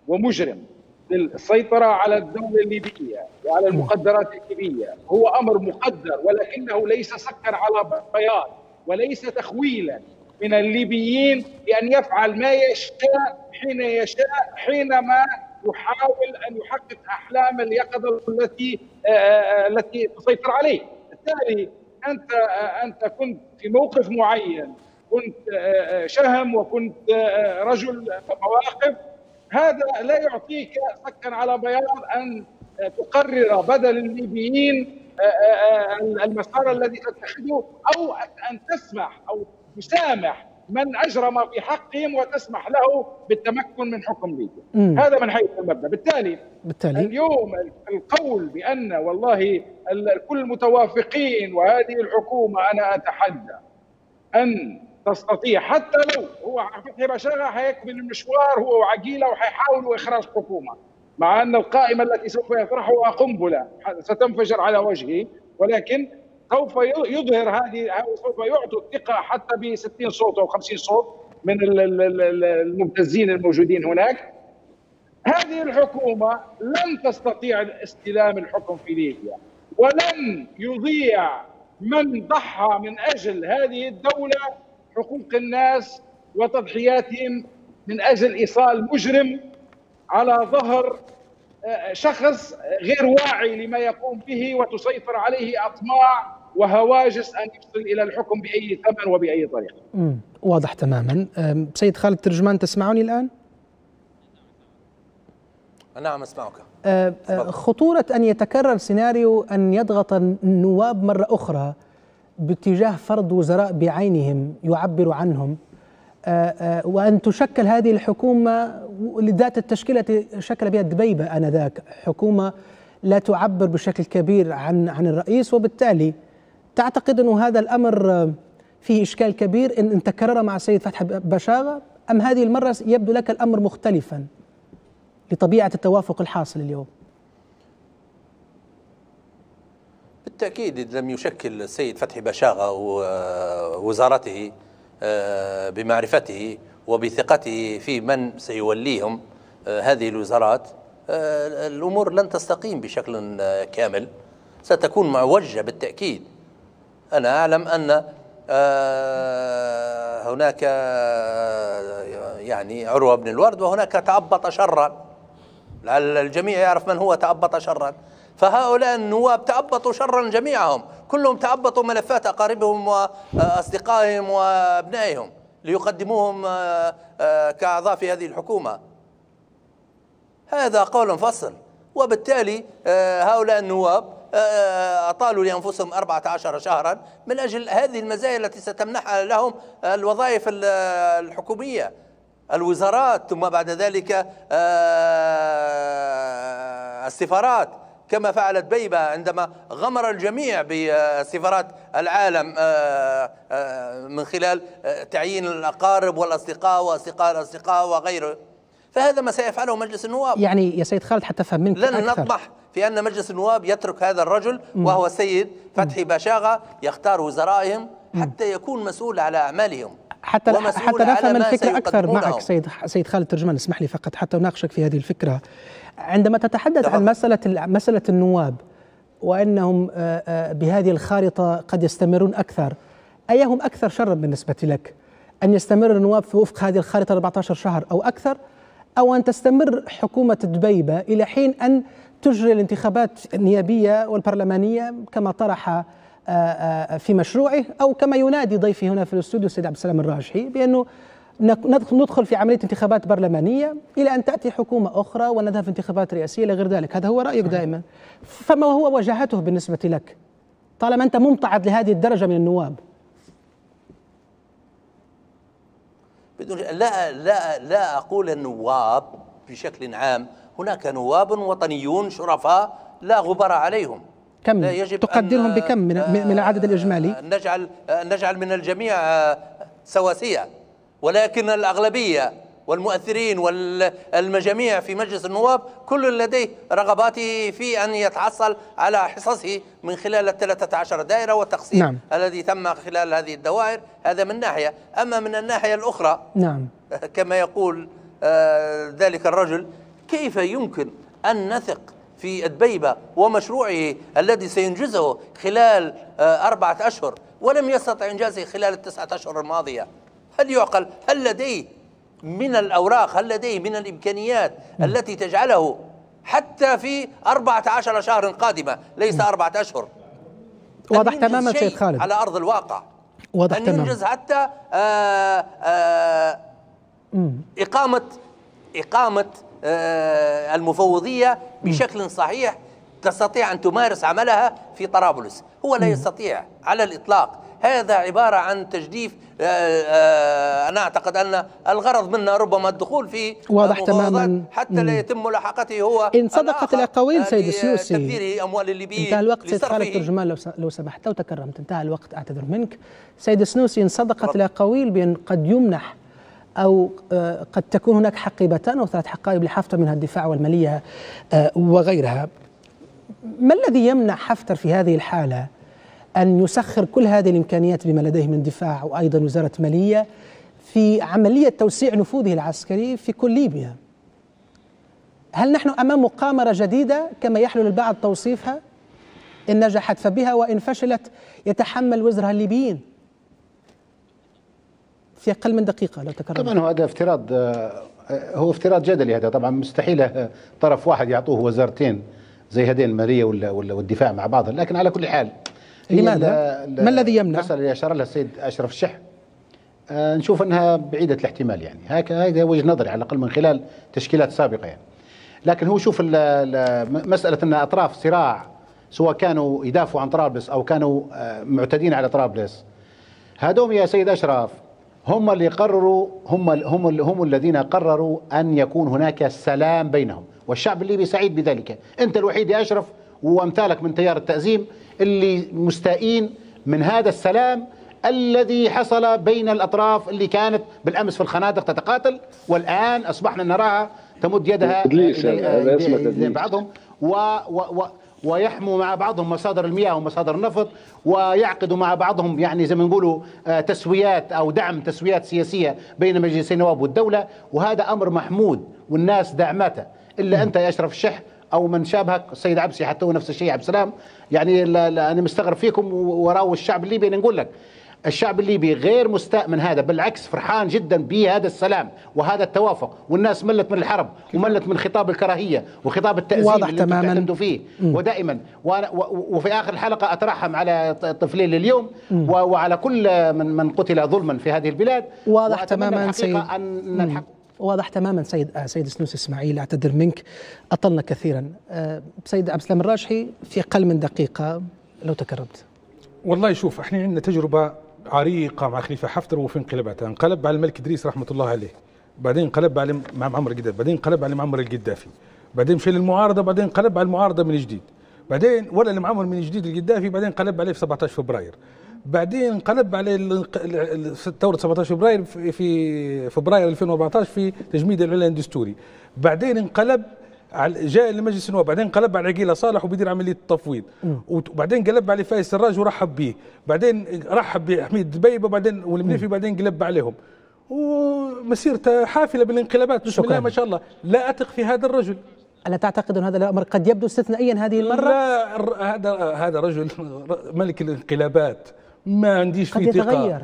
ومجرم للسيطرة على الدولة الليبية وعلى المخدرات الليبية هو أمر مقدر ولكنه ليس سكا على بياض وليس تخويلا من الليبيين بأن يفعل ما يشاء حين يشاء حينما يحاول أن يحقق أحلام اليقظة التي آه، آه، التي تسيطر عليه. بالتالي أنت أنت كنت في موقف معين كنت شهم وكنت رجل مواقف هذا لا يعطيك سكا على بياض أن تقرر بدل الليبيين المسار الذي تتخذه أو أن تسمح أو تسامح من أجرم في حقهم وتسمح له بالتمكن من حكم ليبيا. هذا من حيث المبدأ. بالتالي بالتالي. اليوم القول بأن والله الكل متوافقين وهذه الحكومة أنا أتحدى أن تستطيع. حتى لو هو فتحي بشاغه حيكمل المشوار هو وعقيلة وحيحاولوا إخراج حكومة. مع أن القائمة التي سوف يطرحها قنبلة. ستنفجر على وجهه. ولكن سوف يظهر هذه سوف يعطوا الثقة حتى ب 60 صوت أو 50 صوت من المبتزين الموجودين هناك. هذه الحكومة لن تستطيع استلام الحكم في ليبيا. ولن يضيع من ضحى من أجل هذه الدولة حقوق الناس وتضحياتهم من أجل إيصال مجرم على ظهر آه، شخص غير واعي لما يقوم به وتسيطر عليه أطماع وهواجس أن يصل إلى الحكم بأي ثمن وبأي طريقة. امم واضح تماما. سيد خالد ترجمان تسمعني الآن؟ نعم أسمعك. أه، أه، خطورة أن يتكرر سيناريو أن يضغط النواب مرة أخرى باتجاه فرض وزراء بعينهم يعبر عنهم. أه، وأن تشكل هذه الحكومة لذات التشكيلة التي شكل بها الدبيبه آنذاك. حكومة لا تعبر بشكل كبير عن عن الرئيس وبالتالي تعتقد أن هذا الأمر فيه إشكال كبير. إن تكرر مع السيد فتحي بشاغة أم هذه المرة يبدو لك الأمر مختلفا لطبيعة التوافق الحاصل اليوم؟ بالتأكيد لم يشكل السيد فتحي بشاغة ووزارته آه، بمعرفته وبثقته في من سيوليهم آه، هذه الوزارات. آه، الأمور لن تستقيم بشكل كامل. ستكون معوجة بالتأكيد. أنا أعلم أن هناك يعني عروة بن الورد وهناك تعبط شرا. الجميع يعرف من هو تعبط شرا. فهؤلاء النواب تعبطوا شرا جميعهم. كلهم تعبطوا ملفات أقاربهم وأصدقائهم وأبنائهم ليقدموهم آه، كأعضاء في هذه الحكومة. هذا قول فصل. وبالتالي هؤلاء النواب أطالوا لأنفسهم 14 شهرا من أجل هذه المزايا التي ستمنحها لهم الوظائف الحكومية. الوزارات ثم بعد ذلك آه، السفارات. كما فعلت بيبة عندما غمر الجميع بسفارات العالم آه، آه، من خلال تعيين الأقارب والأصدقاء وأصدقاء الأصدقاء وغيره. فهذا ما سيفعله مجلس النواب. يعني يا سيد خالد حتى فهم منك لن أكثر. نطمح في أن مجلس النواب يترك هذا الرجل وهو السيد فتحي باشاغة يختار وزرائهم حتى يكون مسؤول على أعمالهم. حتى حتى نفهم الفكرة أكثر معك سيد سيد خالد ترجمان اسمح لي فقط حتى أناقشك في هذه الفكرة. عندما تتحدث عن مسألة مسألة النواب وأنهم آه، آه، بهذه الخارطة قد يستمرون أكثر أيهم أكثر شرا بالنسبة لك؟ أن يستمر النواب في وفق هذه الخارطة 14 شهر أو أكثر؟ أو أن تستمر حكومة دبيبة إلى حين أن تجري الانتخابات النيابية والبرلمانية كما طرح آه، في مشروعه أو كما ينادي ضيفي هنا في الاستوديو السيد عبد السلام الراجحي بأنه ندخل في عملية انتخابات برلمانية إلى أن تأتي حكومة أخرى ونذهب في انتخابات رئاسية إلى غير ذلك. هذا هو رأيك دائما. فما هو وجهته بالنسبة لك؟ طالما أنت ممتعض لهذه الدرجة من النواب. بدون لا لا لا أقول النواب بشكل عام. هناك نواب وطنيون شرفاء لا غبار عليهم. كم؟ لا يجب تقدرهم بكم من من العدد الإجمالي؟ نجعل نجعل من الجميع آه، سواسية. ولكن الأغلبية والمؤثرين والمجاميع في مجلس النواب كل لديه رغبات في أن يتحصل على حصصه من خلال الثلاثة عشر دائرة والتقسيم نعم. الذي تم خلال هذه الدوائر هذا من ناحية أما من الناحية الأخرى نعم. كما يقول آه، ذلك الرجل كيف يمكن أن نثق في الدبيبة ومشروعه الذي سينجزه خلال آه، أربعة أشهر ولم يستطع إنجازه خلال التسعة أشهر الماضية هل يعقل هل لديه من الأوراق هل لديه من الإمكانيات التي تجعله حتى في 14 شهرا قادمة؟ ليس أربعة أشهر. واضح تماما سيد خالد. على أرض الواقع. واضح أن تماما. ينجز حتى آآ آآ إقامة إقامة المفوضية بشكل صحيح تستطيع أن تمارس عملها في طرابلس. هو لا يستطيع على الإطلاق. هذا عبارة عن تجديف آه، آه، أنا أعتقد أن الغرض منا ربما الدخول في واضح تماما. حتى لا يتم ملاحقته هو إن صدقت الأقاويل سيد السيوسي. تدبير أموال الليبيين انتهى الوقت سيد خالد ترجمان لو سمحت لو تكرمت. انتهى الوقت أعتذر منك. سيد السنوسي إن صدقت الأقاويل بأن قد يمنح أو آه، قد تكون هناك حقيبتان أو ثلاث حقائب لحفتر منها الدفاع والمالية وغيرها. ما الذي يمنع حفتر في هذه الحالة؟ أن يسخر كل هذه الإمكانيات بما لديه من دفاع وأيضا وزارة مالية في عملية توسيع نفوذه العسكري في كل ليبيا. هل نحن أمام مقامرة جديدة كما يحلو للبعض توصيفها؟ إن نجحت فبها وإن فشلت يتحمل وزرها الليبيين. في أقل من دقيقة لو تكرر طبعا هذا افتراض آه، هو افتراض جدلي هذا. طبعا مستحيل طرف واحد يعطوه وزارتين زي هذين المالية والدفاع مع بعض. لكن على كل حال لماذا؟ ما الذي يمنع؟ المسألة اللي أشار لها السيد أشرف الشح آه نشوف أنها بعيدة الاحتمال يعني. هذا وجه نظري على الأقل من خلال تشكيلات سابقة يعني. لكن هو شوف مسألة أن أطراف صراع سواء كانوا يدافعوا عن طرابلس أو كانوا آه معتدين على طرابلس هذوم يا سيد أشرف هم اللي قرروا هم هم هم الذين قرروا أن يكون هناك سلام بينهم. والشعب الليبي سعيد بذلك. أنت الوحيد يا أشرف وأمثالك من تيار التأزيم اللي مستائين من هذا السلام الذي حصل بين الأطراف اللي كانت بالأمس في الخنادق تتقاتل والآن أصبحنا نراها تمد يدها إلى بعضهم. و, و, و ويحموا مع بعضهم مصادر المياه ومصادر النفط ويعقدوا مع بعضهم يعني زي ما نقولوا آه، تسويات أو دعم تسويات سياسية بين مجلس النواب والدولة. وهذا أمر محمود والناس دعمته إلا أنت يا أشرف الشح أو من شابهك السيد عبسي حتى هو نفس الشيء عبد السلام. يعني لا لا أنا مستغرب فيكم وراو الشعب الليبي نقول لك الشعب الليبي غير مستاء من هذا بالعكس فرحان جدا بهذا السلام وهذا التوافق. والناس ملت من الحرب وملت من خطاب الكراهية وخطاب التأزيم واضح اللي تماما. فيه. م. ودائما. وفي آخر الحلقة أترحم على الطفلين اليوم وعلى كل من من قتل ظلما في هذه البلاد. واضح تماما سيد. أن الحق واضح تماما سيد آه سيد سنوس إسماعيل أعتذر منك أطلنا كثيرا. آه سيد عبد السلام الراجحي في أقل من دقيقة لو تكرمت. والله شوف إحنا عندنا تجربة عريقة مع خليفة حفتر وفي انقلاباتها انقلب على الملك إدريس رحمة الله عليه بعدين انقلب على مع معمر القذافي بعدين انقلب على معمر القذافي بعدين مشى للمعارضه بعدين انقلب على المعارضه من جديد. بعدين ولا المعمر من جديد القذافي بعدين انقلب عليه في 17 فبراير. بعدين انقلب عليه ثوره 17 فبراير في فبراير 2014 في تجميد الإعلان الدستوري. بعدين انقلب جاء لمجلس النواب بعدين قلب على عقيله صالح وبيدير عملية التفويض. وبعدين قلب على فايز سراج ورحب به. بعدين رحب بحميد دبيبة بعدين والمنيفي بعدين قلب عليهم. ومسيرته حافلة بالانقلابات بسم الله ما شاء الله. لا أثق في هذا الرجل. ألا تعتقد أن هذا الأمر قد يبدو استثنائيا هذه المرة؟ لا هذا هذا رجل ملك الانقلابات. ما عنديش فيه ثقة.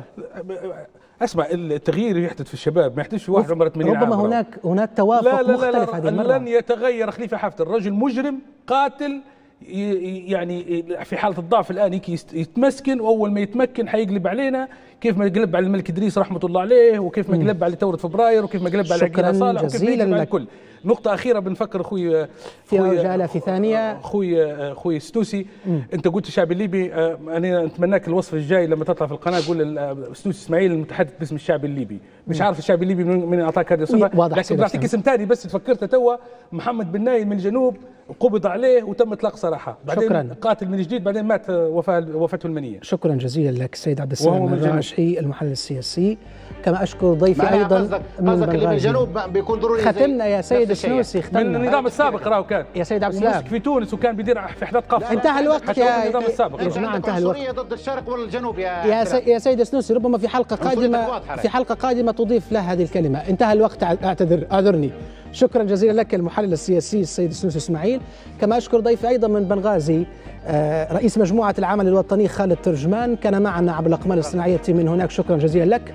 اسمع التغيير يحدث في الشباب ما يحدث في واحد عمره 80 عام ربما. هناك هناك توافق لا لا مختلف لا لا هذه المرة. لن يتغير خليفة حفتر رجل مجرم قاتل يعني في حالة الضعف الآن يتمسكن وأول ما يتمكن حيقلب علينا كيف ما قلب على الملك إدريس رحمة الله عليه وكيف ما قلب على ثورة فبراير وكيف ما قلب على عقيله صالح وكيف ما قلب على الكل. نقطة أخيرة بنفكر أخوي في عجالة في ثانية. أخوي أخوي سنوسي. أنت قلت الشعب الليبي آه، أنا أتمناك الوصف الجاي لما تطلع في القناة قول سنوسي إسماعيل المتحدث باسم الشعب الليبي. مش عارف الشعب الليبي من أعطاك هذه الصفة لكن بعطيك اسم ثاني بس تفكرت توا. محمد بن نايل من الجنوب قبض عليه وتم إطلاق سراحه بعدين شكرا. قاتل من جديد بعدين مات وفاته المنية. شكرا جزيلا لك السيد عبد السلام الراشحي المحلل السياسي. كما أشكر ضيفي أيضا قصدك من اللي من الجنوب بيكون ضروري ختمنا يا سيد السنوسي ختمنا من النظام السابق راهو كان. يا سيد عبد السلام. في تونس وكان بيدير في احداث قفص انتهى الوقت يا النظام السابق. يا جماعة انتهى الوقت. ضد الشرق ولا الجنوب يا يا, سي يا سيد السنوسي ربما في حلقة قادمه في حلقة قادمة تضيف له هذه الكلمة. انتهى الوقت اعتذر أعذرني. شكرا جزيلا لك المحلل السياسي السيد السنوسي إسماعيل. كما أشكر ضيفي أيضا من بنغازي آه، رئيس مجموعة العمل الوطني خالد ترجمان. كان معنا عبر الاقمار الصناعية من هناك. شكرا جزيلا لك.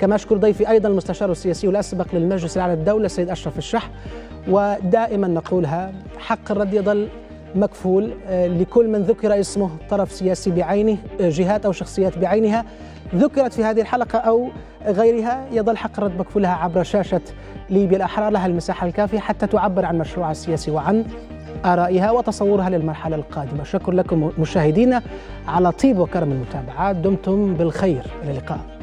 كما أشكر ضيفي أيضا المستشار السياسي الأسبق للمجلس الأعلى للدولة السيد أشرف الشح ودائما نقولها حق الرد يظل مكفول آه، لكل من ذكر اسمه طرف سياسي بعينه آه، جهات أو شخصيات بعينها ذكرت في هذه الحلقة أو غيرها يظل حق الرد مكفول لها عبر شاشة ليبيا الأحرار لها المساحة الكافية حتى تعبر عن مشروعها السياسي وعن آرائها وتصورها للمرحلة القادمة. شكر لكم مشاهدينا على طيب وكرم المتابعة دمتم بالخير إلى اللقاء.